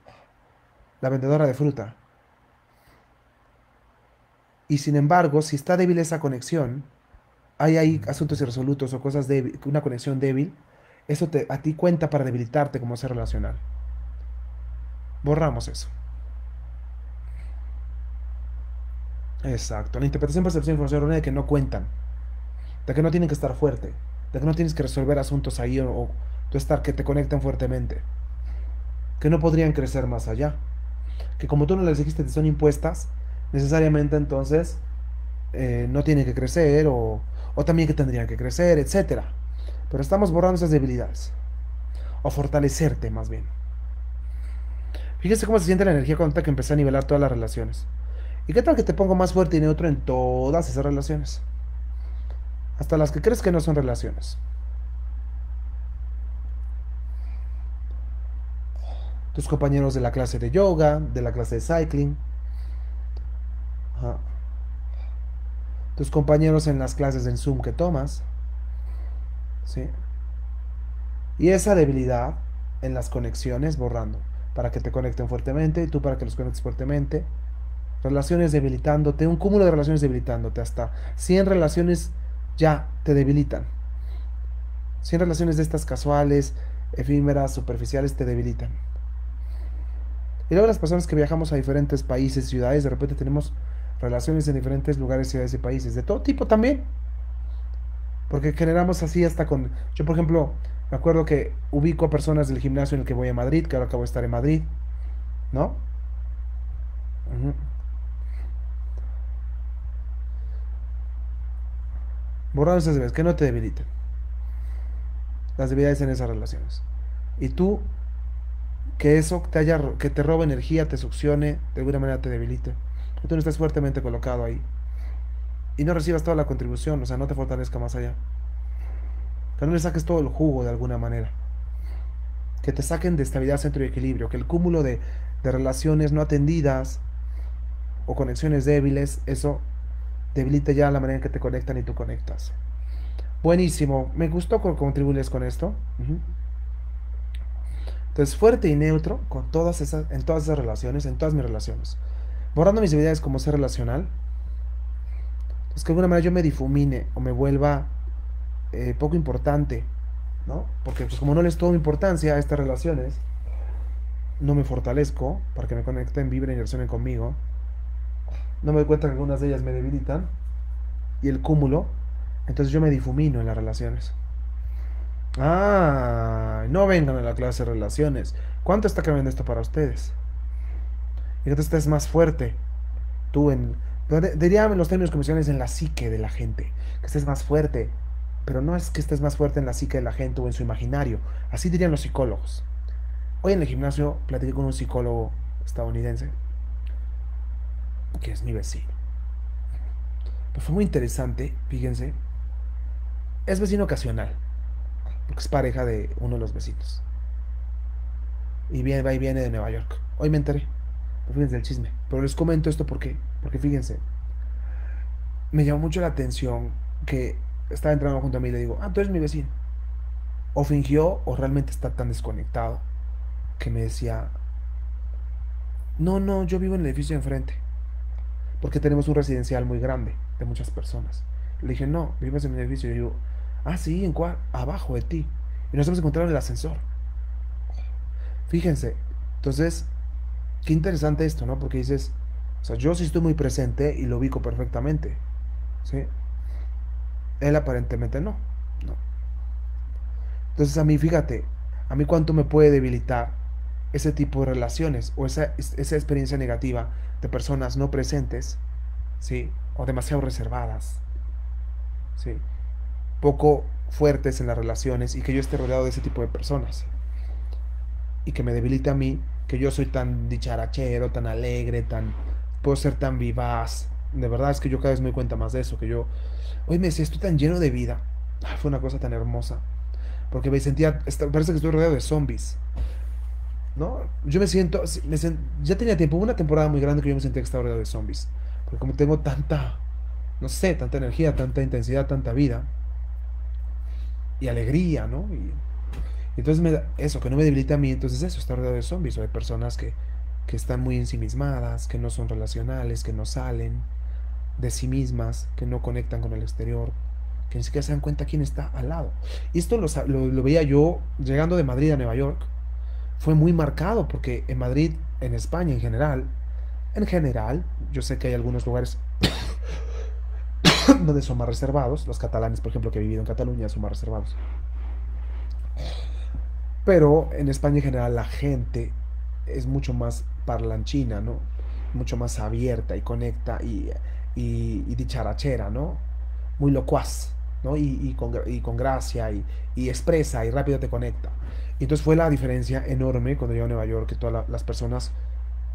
la vendedora de fruta? Y sin embargo, si está débil esa conexión, hay ahí asuntos irresolutos o cosas débiles, una conexión débil, eso te, a ti cuenta para debilitarte como ser relacional. Borramos eso. Exacto. La interpretación, percepción y información de que no cuentan. De que no tienen que estar fuerte. De que no tienes que resolver asuntos ahí o, o tú estar que te conecten fuertemente. Que no podrían crecer más allá. Que como tú no les dijiste te son impuestas, necesariamente entonces eh, no tienen que crecer o, o también que tendrían que crecer, etc. Pero estamos borrando esas debilidades. O fortalecerte más bien. Fíjese cómo se siente la energía cuando que empecé a nivelar todas las relaciones. ¿Y qué tal que te pongo más fuerte y neutro en todas esas relaciones? Hasta las que crees que no son relaciones. Tus compañeros de la clase de yoga, de la clase de cycling. Tus compañeros en las clases en Zoom que tomas. ¿Sí? Y esa debilidad en las conexiones borrando para que te conecten fuertemente y tú para que los conectes fuertemente. Relaciones debilitándote, un cúmulo de relaciones debilitándote, hasta 100 relaciones ya te debilitan. 100 relaciones de estas casuales, efímeras, superficiales te debilitan. Y luego las personas que viajamos a diferentes países, ciudades, de repente tenemos relaciones en diferentes lugares, ciudades y países, de todo tipo también. Porque generamos así hasta con... Yo, por ejemplo, me acuerdo que ubico a personas del gimnasio en el que voy a Madrid, que ahora acabo de estar en Madrid, ¿no? Borrar esas debilidades, que no te debiliten. Las debilidades en esas relaciones. Y tú, que eso te haya, que te robe energía, te succione, de alguna manera te debilite. Tú no estés fuertemente colocado ahí. Y no recibas toda la contribución, o sea, no te fortalezca más allá. Que no le saques todo el jugo de alguna manera. Que te saquen de estabilidad, centro y equilibrio. Que el cúmulo de, relaciones no atendidas o conexiones débiles, eso debilite ya la manera en que te conectan y tú conectas. Buenísimo. Me gustó contribuirles con esto. Entonces, fuerte y neutro con todas esas, en todas esas relaciones, en todas mis relaciones. Borrando mis debilidades como ser relacional. Entonces, que de alguna manera yo me difumine o me vuelva eh, poco importante, ¿no? Porque pues, como no les tomo importancia a estas relaciones, no me fortalezco para que me conecten, vibren y resuenen conmigo. No me doy cuenta que algunas de ellas me debilitan. Y el cúmulo, entonces yo me difumino en las relaciones. Ah, no vengan a la clase de relaciones. ¿Cuánto está cambiando esto para ustedes? Y entonces estés más fuerte. Tú en. Diría los términos comisiones en la psique de la gente. Que estés más fuerte, pero no es que estés más fuerte en la psique de la gente o en su imaginario. Así dirían los psicólogos. Hoy en el gimnasio platiqué con un psicólogo estadounidense, que es mi vecino. Pero fue muy interesante, fíjense. Es vecino ocasional, porque es pareja de uno de los vecinos. Y viene, va y viene de Nueva York. Hoy me enteré. fíjense el chisme. Pero les comento esto porque, porque fíjense. Me llamó mucho la atención que estaba entrando junto a mí y le digo, ah, tú eres mi vecino. O fingió o realmente está tan desconectado que me decía, no, no, yo vivo en el edificio de enfrente. Porque tenemos un residencial muy grande de muchas personas. Le dije, no, vives en mi edificio. Y yo ah, sí, ¿en cuál? Abajo de ti. Y nos hemos encontrado en el ascensor. Fíjense, entonces, qué interesante esto, ¿no? Porque dices, o sea, yo sí estoy muy presente y lo ubico perfectamente. ¿Sí? Él aparentemente no. no. Entonces a mí, fíjate, a mí cuánto me puede debilitar ese tipo de relaciones o esa, esa experiencia negativa de personas no presentes ¿sí? O demasiado reservadas, ¿sí? Poco fuertes en las relaciones y que yo esté rodeado de ese tipo de personas. Y que me debilite a mí, que yo soy tan dicharachero, tan alegre, tan... Puedo ser tan vivaz. De verdad es que yo cada vez me doy cuenta más de eso, que yo... Hoy me decía, estoy tan lleno de vida. fue una cosa tan hermosa. Porque me sentía, parece que estoy rodeado de zombies. ¿No? Yo me siento, ya tenía tiempo, una temporada muy grande que yo me sentía rodeado de zombies. Porque como tengo tanta, no sé, tanta energía, tanta intensidad, tanta vida y alegría, ¿no? Y, entonces me eso, que no me debilita a mí, entonces eso, está rodeado de zombies o de personas que, que están muy ensimismadas, que no son relacionales, que no salen de sí mismas, que no conectan con el exterior, que ni siquiera se dan cuenta quién está al lado. Y esto lo, lo, veía yo llegando de Madrid a Nueva York. Fue muy marcado porque en Madrid, en España en general, en general, yo sé que hay algunos lugares donde son más reservados. Los catalanes, por ejemplo, que he vivido en Cataluña, son más reservados. Pero en España en general la gente es mucho más parlanchina, ¿no? Mucho más abierta y conecta y, y, y dicharachera, ¿no? Muy locuaz. ¿no? Y, con, gracia y, expresa y rápido te conecta. Y entonces fue la diferencia enorme cuando llegué a Nueva York, que todas las personas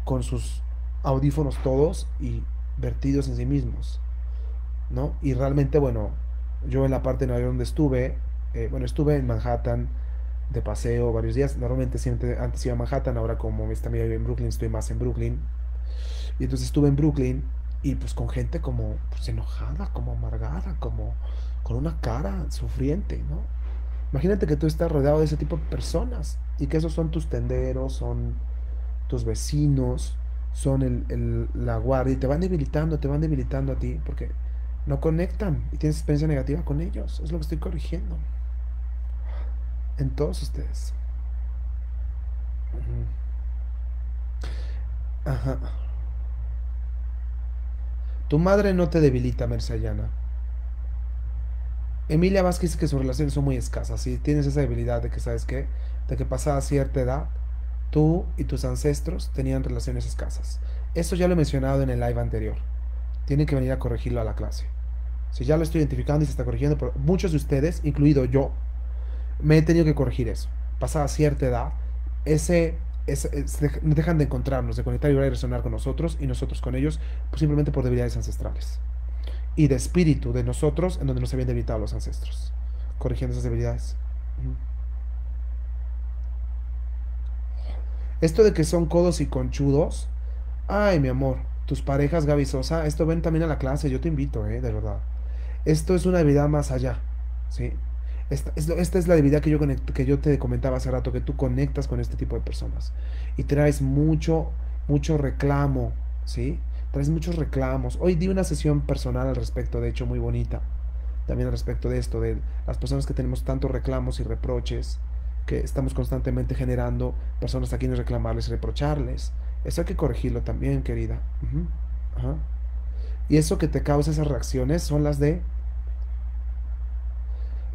con sus audífonos todos y vertidos en sí mismos, ¿no? Y realmente, bueno, yo en la parte de Nueva York donde estuve, eh, bueno, estuve en Manhattan de paseo varios días, normalmente siempre antes iba a Manhattan, ahora como está amiga en Brooklyn, estoy más en Brooklyn. Y entonces estuve en Brooklyn y pues con gente como pues, enojada, como amargada, como con una cara sufriente, ¿no? Imagínate que tú estás rodeado de ese tipo de personas y que esos son tus tenderos, son tus vecinos, son el, la guardia y te van debilitando, te van debilitando a ti porque no conectan y tienes experiencia negativa con ellos. Es lo que estoy corrigiendo. En todos ustedes. Ajá. Tu madre no te debilita, Mercayana. Emilia Vázquez dice que sus relaciones son muy escasas. Si tienes esa debilidad de que, ¿sabes qué? De que pasada cierta edad, tú y tus ancestros tenían relaciones escasas. Esto ya lo he mencionado en el live anterior. Tienen que venir a corregirlo a la clase. Si ya lo estoy identificando y se está corrigiendo, pero muchos de ustedes, incluido yo, me he tenido que corregir eso. Pasada cierta edad, ese, dejan de encontrarnos, de conectar y resonar con nosotros y nosotros con ellos, pues simplemente por debilidades ancestrales y de espíritu de nosotros en donde nos habían debilitado los ancestros, corrigiendo esas debilidades. Esto de que son codos y conchudos, ay mi amor, tus parejas Gaby Sosa, esto ven también a la clase, yo te invito, eh, de verdad. Esto es una debilidad más allá, ¿sí? Esta, esta es la debilidad que yo, que yo te comentaba hace rato, que tú conectas con este tipo de personas y traes mucho, mucho reclamo, ¿sí? Traes muchos reclamos. Hoy di una sesión personal al respecto, de hecho muy bonita, también al respecto de esto, de las personas que tenemos tantos reclamos y reproches, que estamos constantemente generando personas a quienes reclamarles y reprocharles. Eso hay que corregirlo también, querida. Y eso que te causa esas reacciones son las de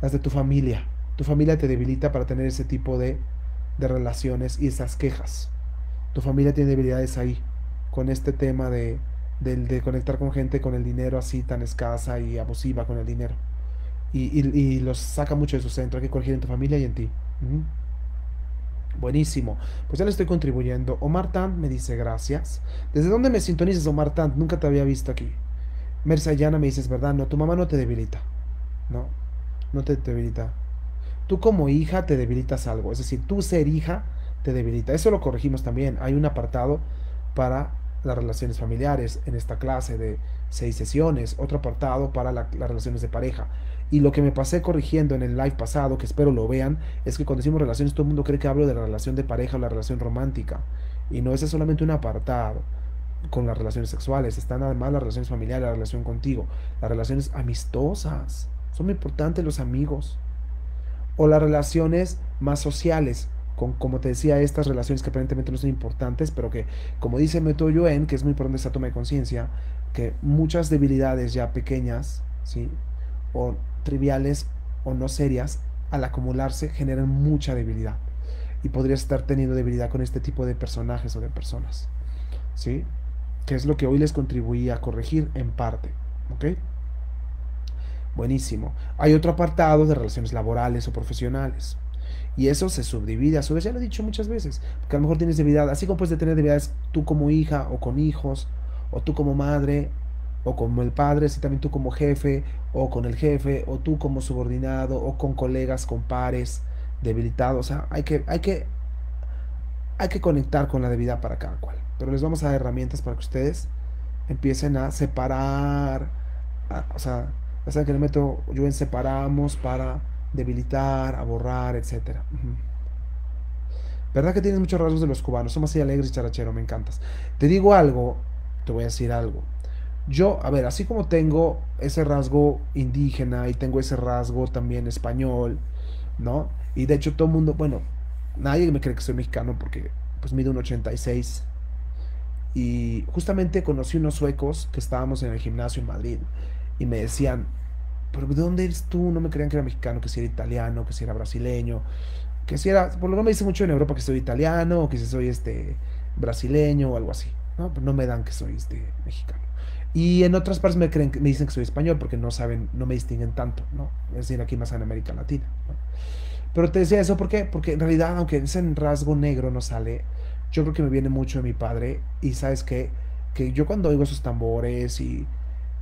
las de tu familia. Tu familia te debilita para tener ese tipo de, de relaciones y esas quejas. Tu familia tiene debilidades ahí con este tema de, de, conectar con gente con el dinero así tan escasa y abusiva con el dinero. Y, los saca mucho de su centro. Hay que corregir en tu familia y en ti. Buenísimo. Pues ya le estoy contribuyendo. Omar Tant me dice gracias. ¿Desde dónde me sintonizas, Omar Tant? Nunca te había visto aquí. Mersayana me dices, ¿verdad? No, tu mamá no te debilita. No, no te debilita. Tú como hija te debilitas algo. Es decir, tú ser hija te debilita. Eso lo corregimos también. Hay un apartado para las relaciones familiares en esta clase de seis sesiones, otro apartado para las relaciones de pareja. Y lo que me pasé corrigiendo en el live pasado, que espero lo vean, es que cuando decimos relaciones todo el mundo cree que hablo de la relación de pareja o la relación romántica. Y no, ese es solamente un apartado con las relaciones sexuales. Están además las relaciones familiares, la relación contigo, las relaciones amistosas. Son muy importantes los amigos. O las relaciones más sociales, como te decía, estas relaciones que aparentemente no son importantes, pero que, como dice Meto Yuen, que es muy importante esta toma de conciencia, que muchas debilidades ya pequeñas, ¿sí? o triviales o no serias, al acumularse generan mucha debilidad. Y podrías estar teniendo debilidad con este tipo de personajes o de personas. ¿sí? que es lo que hoy les contribuí a corregir en parte. ¿Ok? Buenísimo. Hay otro apartado de relaciones laborales o profesionales. Y eso se subdivide, a su vez, ya lo he dicho muchas veces, porque a lo mejor tienes debilidad, así como puedes tener debilidades tú como hija o con hijos, o tú como madre, o como el padre, así también tú como jefe, o con el jefe, o tú como subordinado, o con colegas, con pares, debilitados. O sea, hay que, hay que, hay que conectar con la debilidad para cada cual. Pero les vamos a dar herramientas para que ustedes empiecen a separar, o sea, ya saben que le meto yo en separamos para debilitar, a borrar, etc. ¿Verdad que tienes muchos rasgos de los cubanos? Somos así alegres charachero, me encantas. Te digo algo, te voy a decir algo. Yo, a ver, así como tengo ese rasgo indígena y tengo ese rasgo también español, ¿no? Y de hecho todo el mundo, bueno, nadie me cree que soy mexicano porque pues mido un 86. Y justamente conocí unos suecos que estábamos en el gimnasio en Madrid y me decían, pero ¿de dónde eres tú? No me creían que era mexicano, que si era italiano, que si era brasileño, que si era, por lo menos me dice mucho en Europa que soy italiano, o que si soy este brasileño o algo así, ¿no? No me dan que soy este mexicano. Y en otras partes me creen, me dicen que soy español porque no saben, no me distinguen tanto, ¿no? Es decir, aquí más en América Latina, Pero te decía eso ¿por qué? porque en realidad, aunque ese rasgo negro no sale, yo creo que me viene mucho de mi padre y sabes qué? que yo cuando oigo esos tambores y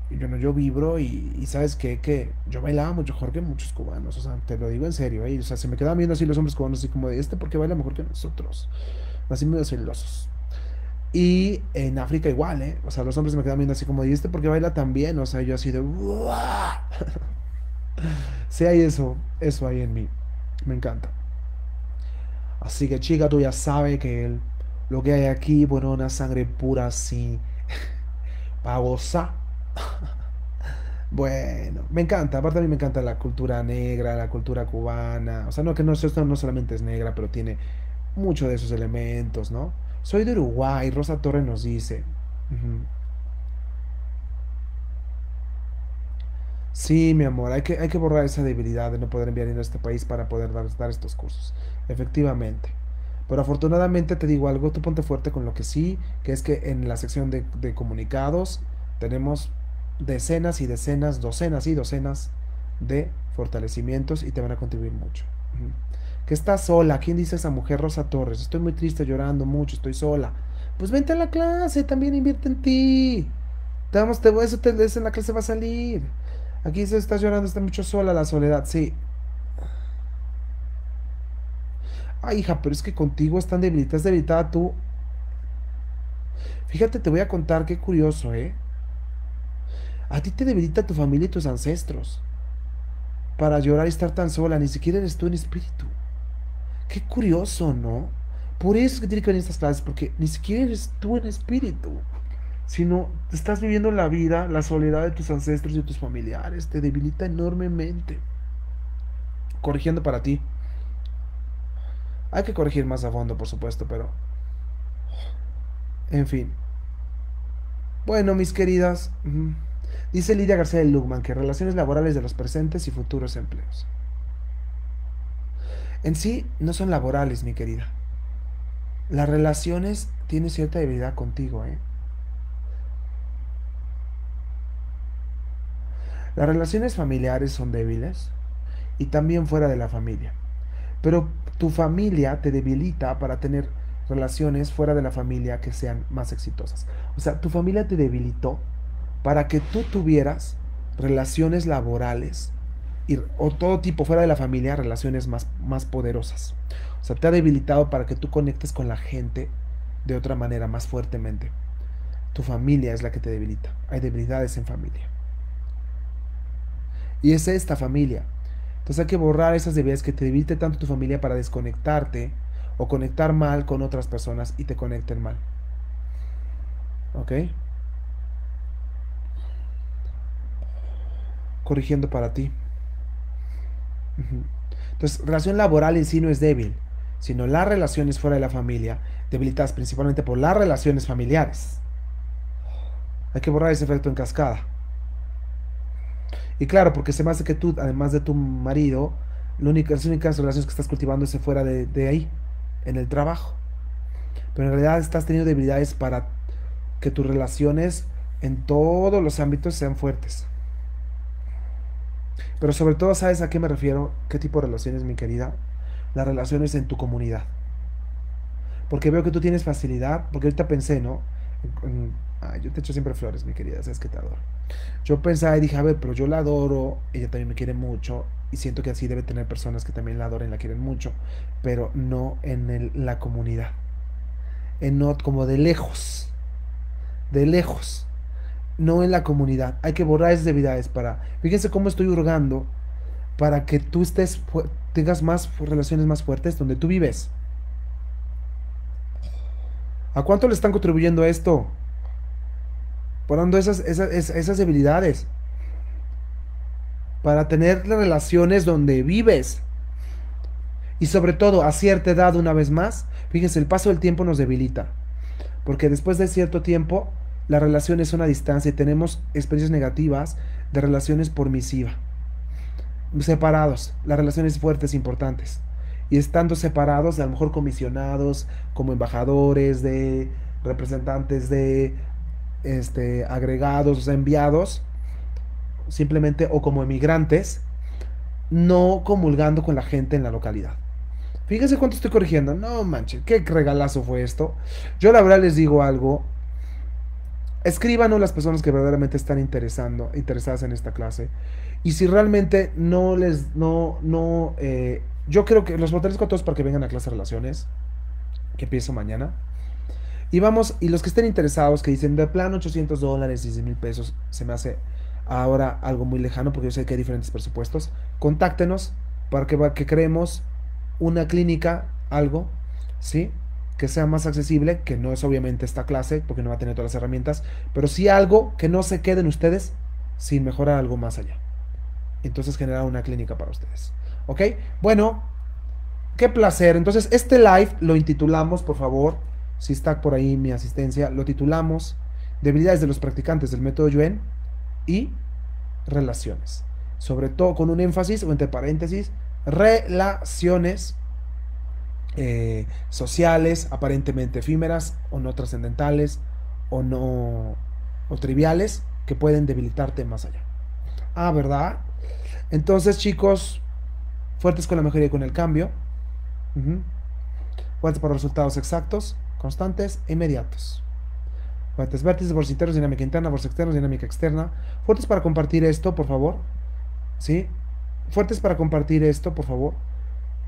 yo, no, yo vibro y, sabes qué? que yo bailaba mucho mejor que muchos cubanos, o sea, te lo digo en serio, ¿eh? o sea, se me quedaban viendo así los hombres cubanos, así como de este porque baila mejor que nosotros, así medio celosos. Y en África igual, ¿eh? O sea, los hombres se me quedaban viendo así como de este porque baila tan bien, o sea, yo así de... sí hay eso, eso hay en mí, me encanta. Así que chica, tú ya sabes que lo que hay aquí, bueno, una sangre pura así, para gozar bueno, me encanta, aparte a mí me encanta la cultura negra, la cultura cubana, o sea, no que no, esto no solamente es negra, pero tiene mucho de esos elementos, ¿no? Soy de Uruguay, Rosa Torre nos dice. Sí, mi amor, hay que, hay que borrar esa debilidad de no poder enviar dinero a este país para poder dar, estos cursos. Efectivamente. Pero afortunadamente te digo algo, tú ponte fuerte con lo que sí, que es que en la sección de comunicados tenemos decenas y decenas, docenas y docenas de fortalecimientos y te van a contribuir mucho. Que estás sola, ¿quién dice esa mujer Rosa Torres? Estoy muy triste, llorando mucho, estoy sola. Pues vente a la clase, también invierte en ti. Te vamos, te, eso, te, en la clase va a salir. Aquí se estás llorando, está mucho sola la soledad, sí. Ay, hija, pero es que contigo están debilitada, estás debilitada tú. Fíjate, te voy a contar qué curioso, ¿eh? A ti te debilita tu familia y tus ancestros. Para llorar y estar tan sola, ni siquiera eres tú en espíritu. Qué curioso, ¿no? Por eso es que tiene que venir estas clases, porque ni siquiera eres tú en espíritu, sino estás viviendo la vida, la soledad de tus ancestros y de tus familiares. Te debilita enormemente. Corrigiendo para ti. Hay que corregir más a fondo, por supuesto, pero... En fin. Bueno, mis queridas. Dice Lidia García de Lugman que relaciones laborales de los presentes y futuros empleos. En sí no son laborales, mi querida. Las relaciones tienen cierta debilidad contigo, ¿eh? Las relaciones familiares son débiles y también fuera de la familia. Pero tu familia te debilita para tener relaciones fuera de la familia que sean más exitosas. O sea, tu familia te debilitó para que tú tuvieras relaciones laborales y, o todo tipo fuera de la familia, relaciones más, más poderosas. O sea, te ha debilitado para que tú conectes con la gente de otra manera, más fuertemente. Tu familia es la que te debilita. Hay debilidades en familia. Y es esta familia. Entonces hay que borrar esas debilidades que te debilite tanto tu familia para desconectarte o conectar mal con otras personas y te conecten mal. ¿Ok? Corrigiendo para ti. Entonces, relación laboral en sí no es débil, sino las relaciones fuera de la familia, debilitadas principalmente por las relaciones familiares. Hay que borrar ese efecto en cascada. Y claro, porque se me hace que tú, además de tu marido, las únicas relaciones que estás cultivando es fuera de ahí, en el trabajo. Pero en realidad estás teniendo debilidades para que tus relaciones en todos los ámbitos sean fuertes. Pero sobre todo, ¿sabes a qué me refiero? ¿Qué tipo de relaciones, mi querida? Las relaciones en tu comunidad. Porque veo que tú tienes facilidad, porque ahorita pensé, ¿no? Ay, yo te echo siempre flores, mi querida, sabes que te adoro. Yo pensaba y dije, a ver, pero yo la adoro, ella también me quiere mucho, y siento que así debe tener personas que también la adoren, la quieren mucho, pero no en la comunidad. En no, como de lejos. De lejos. No en la comunidad. Hay que borrar esas debilidades para. Fíjense cómo estoy hurgando para que tú estés, tengas más relaciones más fuertes donde tú vives. ¿A cuánto le están contribuyendo esto? Poniendo esas, esas, esas debilidades. Para tener relaciones donde vives. Y sobre todo, a cierta edad, una vez más, fíjense, el paso del tiempo nos debilita. Porque después de cierto tiempo, la relación es una distancia y tenemos experiencias negativas de relaciones por misiva. Separados, las relaciones fuertes importantes y estando separados, a lo mejor comisionados como embajadores de representantes de este, agregados, enviados, simplemente o como emigrantes, no comulgando con la gente en la localidad. Fíjense cuánto estoy corrigiendo. No manches, qué regalazo fue esto. Yo la verdad les digo algo. Escríbanos las personas que verdaderamente están interesando, interesadas en esta clase. Y si realmente no les, no, no eh, yo creo que los votaré con todos para que vengan a clase relaciones, que empiezo mañana. Y vamos, y los que estén interesados, que dicen de plano 800 dólares, 10 mil pesos, se me hace ahora algo muy lejano porque yo sé que hay diferentes presupuestos. Contáctenos para que, que creemos una clínica, algo, ¿sí? Que sea más accesible, que no es obviamente esta clase, porque no va a tener todas las herramientas, pero sí algo que no se queden ustedes sin mejorar algo más allá. Entonces generar una clínica para ustedes. ¿Ok? Bueno, qué placer. Entonces, este live lo intitulamos, por favor, si está por ahí mi asistencia, lo titulamos Debilidades de los practicantes del método Yuen y relaciones. Sobre todo con un énfasis, o entre paréntesis, relaciones eh, sociales, aparentemente efímeras, o no trascendentales, o no o triviales, que pueden debilitarte más allá. Ah, ¿verdad? Entonces, chicos, Fuertes con la mejoría y con el cambio. Fuertes para resultados exactos, constantes e inmediatos. Fuertes vértices, bolsa internos, dinámica interna, bolsa externa, dinámica externa. Fuertes para compartir esto, por favor. ¿Sí? Fuertes para compartir esto, por favor.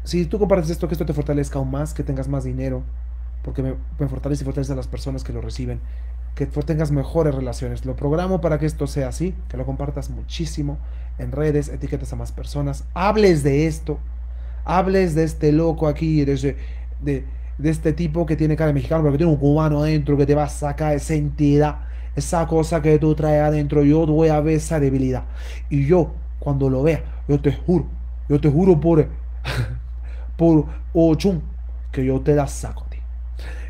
Si tú compartes esto, que esto te fortalezca aún más, que tengas más dinero, porque me, fortalece y fortalece a las personas que lo reciben que tengas mejores relaciones. Lo programo para que esto sea así, que lo compartas muchísimo en redes, etiquetas a más personas, hables de esto, hables de este loco aquí, de, de, este tipo que tiene cara de mexicano, pero que tiene un cubano adentro que te va a sacar esa entidad, esa cosa que tú traes adentro. Yo voy a ver esa debilidad. Y yo, cuando lo vea, yo te juro, yo te juro por, por Ochun, que yo te la saco.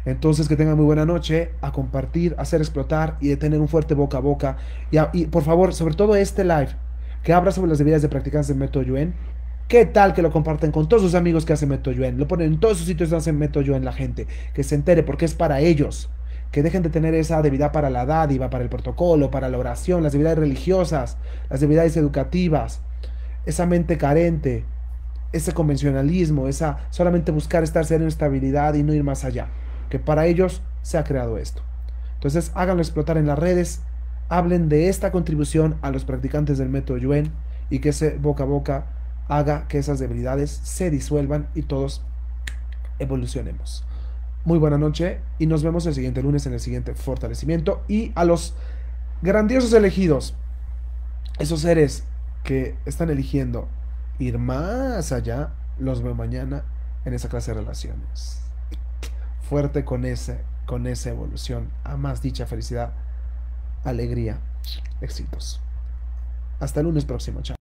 Entonces, que tengan muy buena noche, a compartir, a hacer explotar y de tener un fuerte boca a boca. Y, por favor, sobre todo este live, que habla sobre las debilidades de practicantes del método Yuen. ¿Qué tal que lo comparten con todos sus amigos que hacen método Yuen? Lo ponen en todos sus sitios donde hacen método Yuen la gente. Que se entere porque es para ellos. Que dejen de tener esa debilidad para la dádiva, para el protocolo, para la oración, las debilidades religiosas, las debilidades educativas, esa mente carente, ese convencionalismo, esa solamente buscar estar en estabilidad y no ir más allá que para ellos se ha creado esto. Entonces háganlo explotar en las redes, hablen de esta contribución a los practicantes del método Yuen y que ese boca a boca haga que esas debilidades se disuelvan y todos evolucionemos. Muy buena noche y nos vemos el siguiente lunes en el siguiente fortalecimiento y a los grandiosos elegidos, esos seres que están eligiendo ir más allá, los veo mañana en esa clase de relaciones fuerte con, ese, con esa evolución a más dicha felicidad, alegría, éxitos. Hasta el lunes próximo, chao.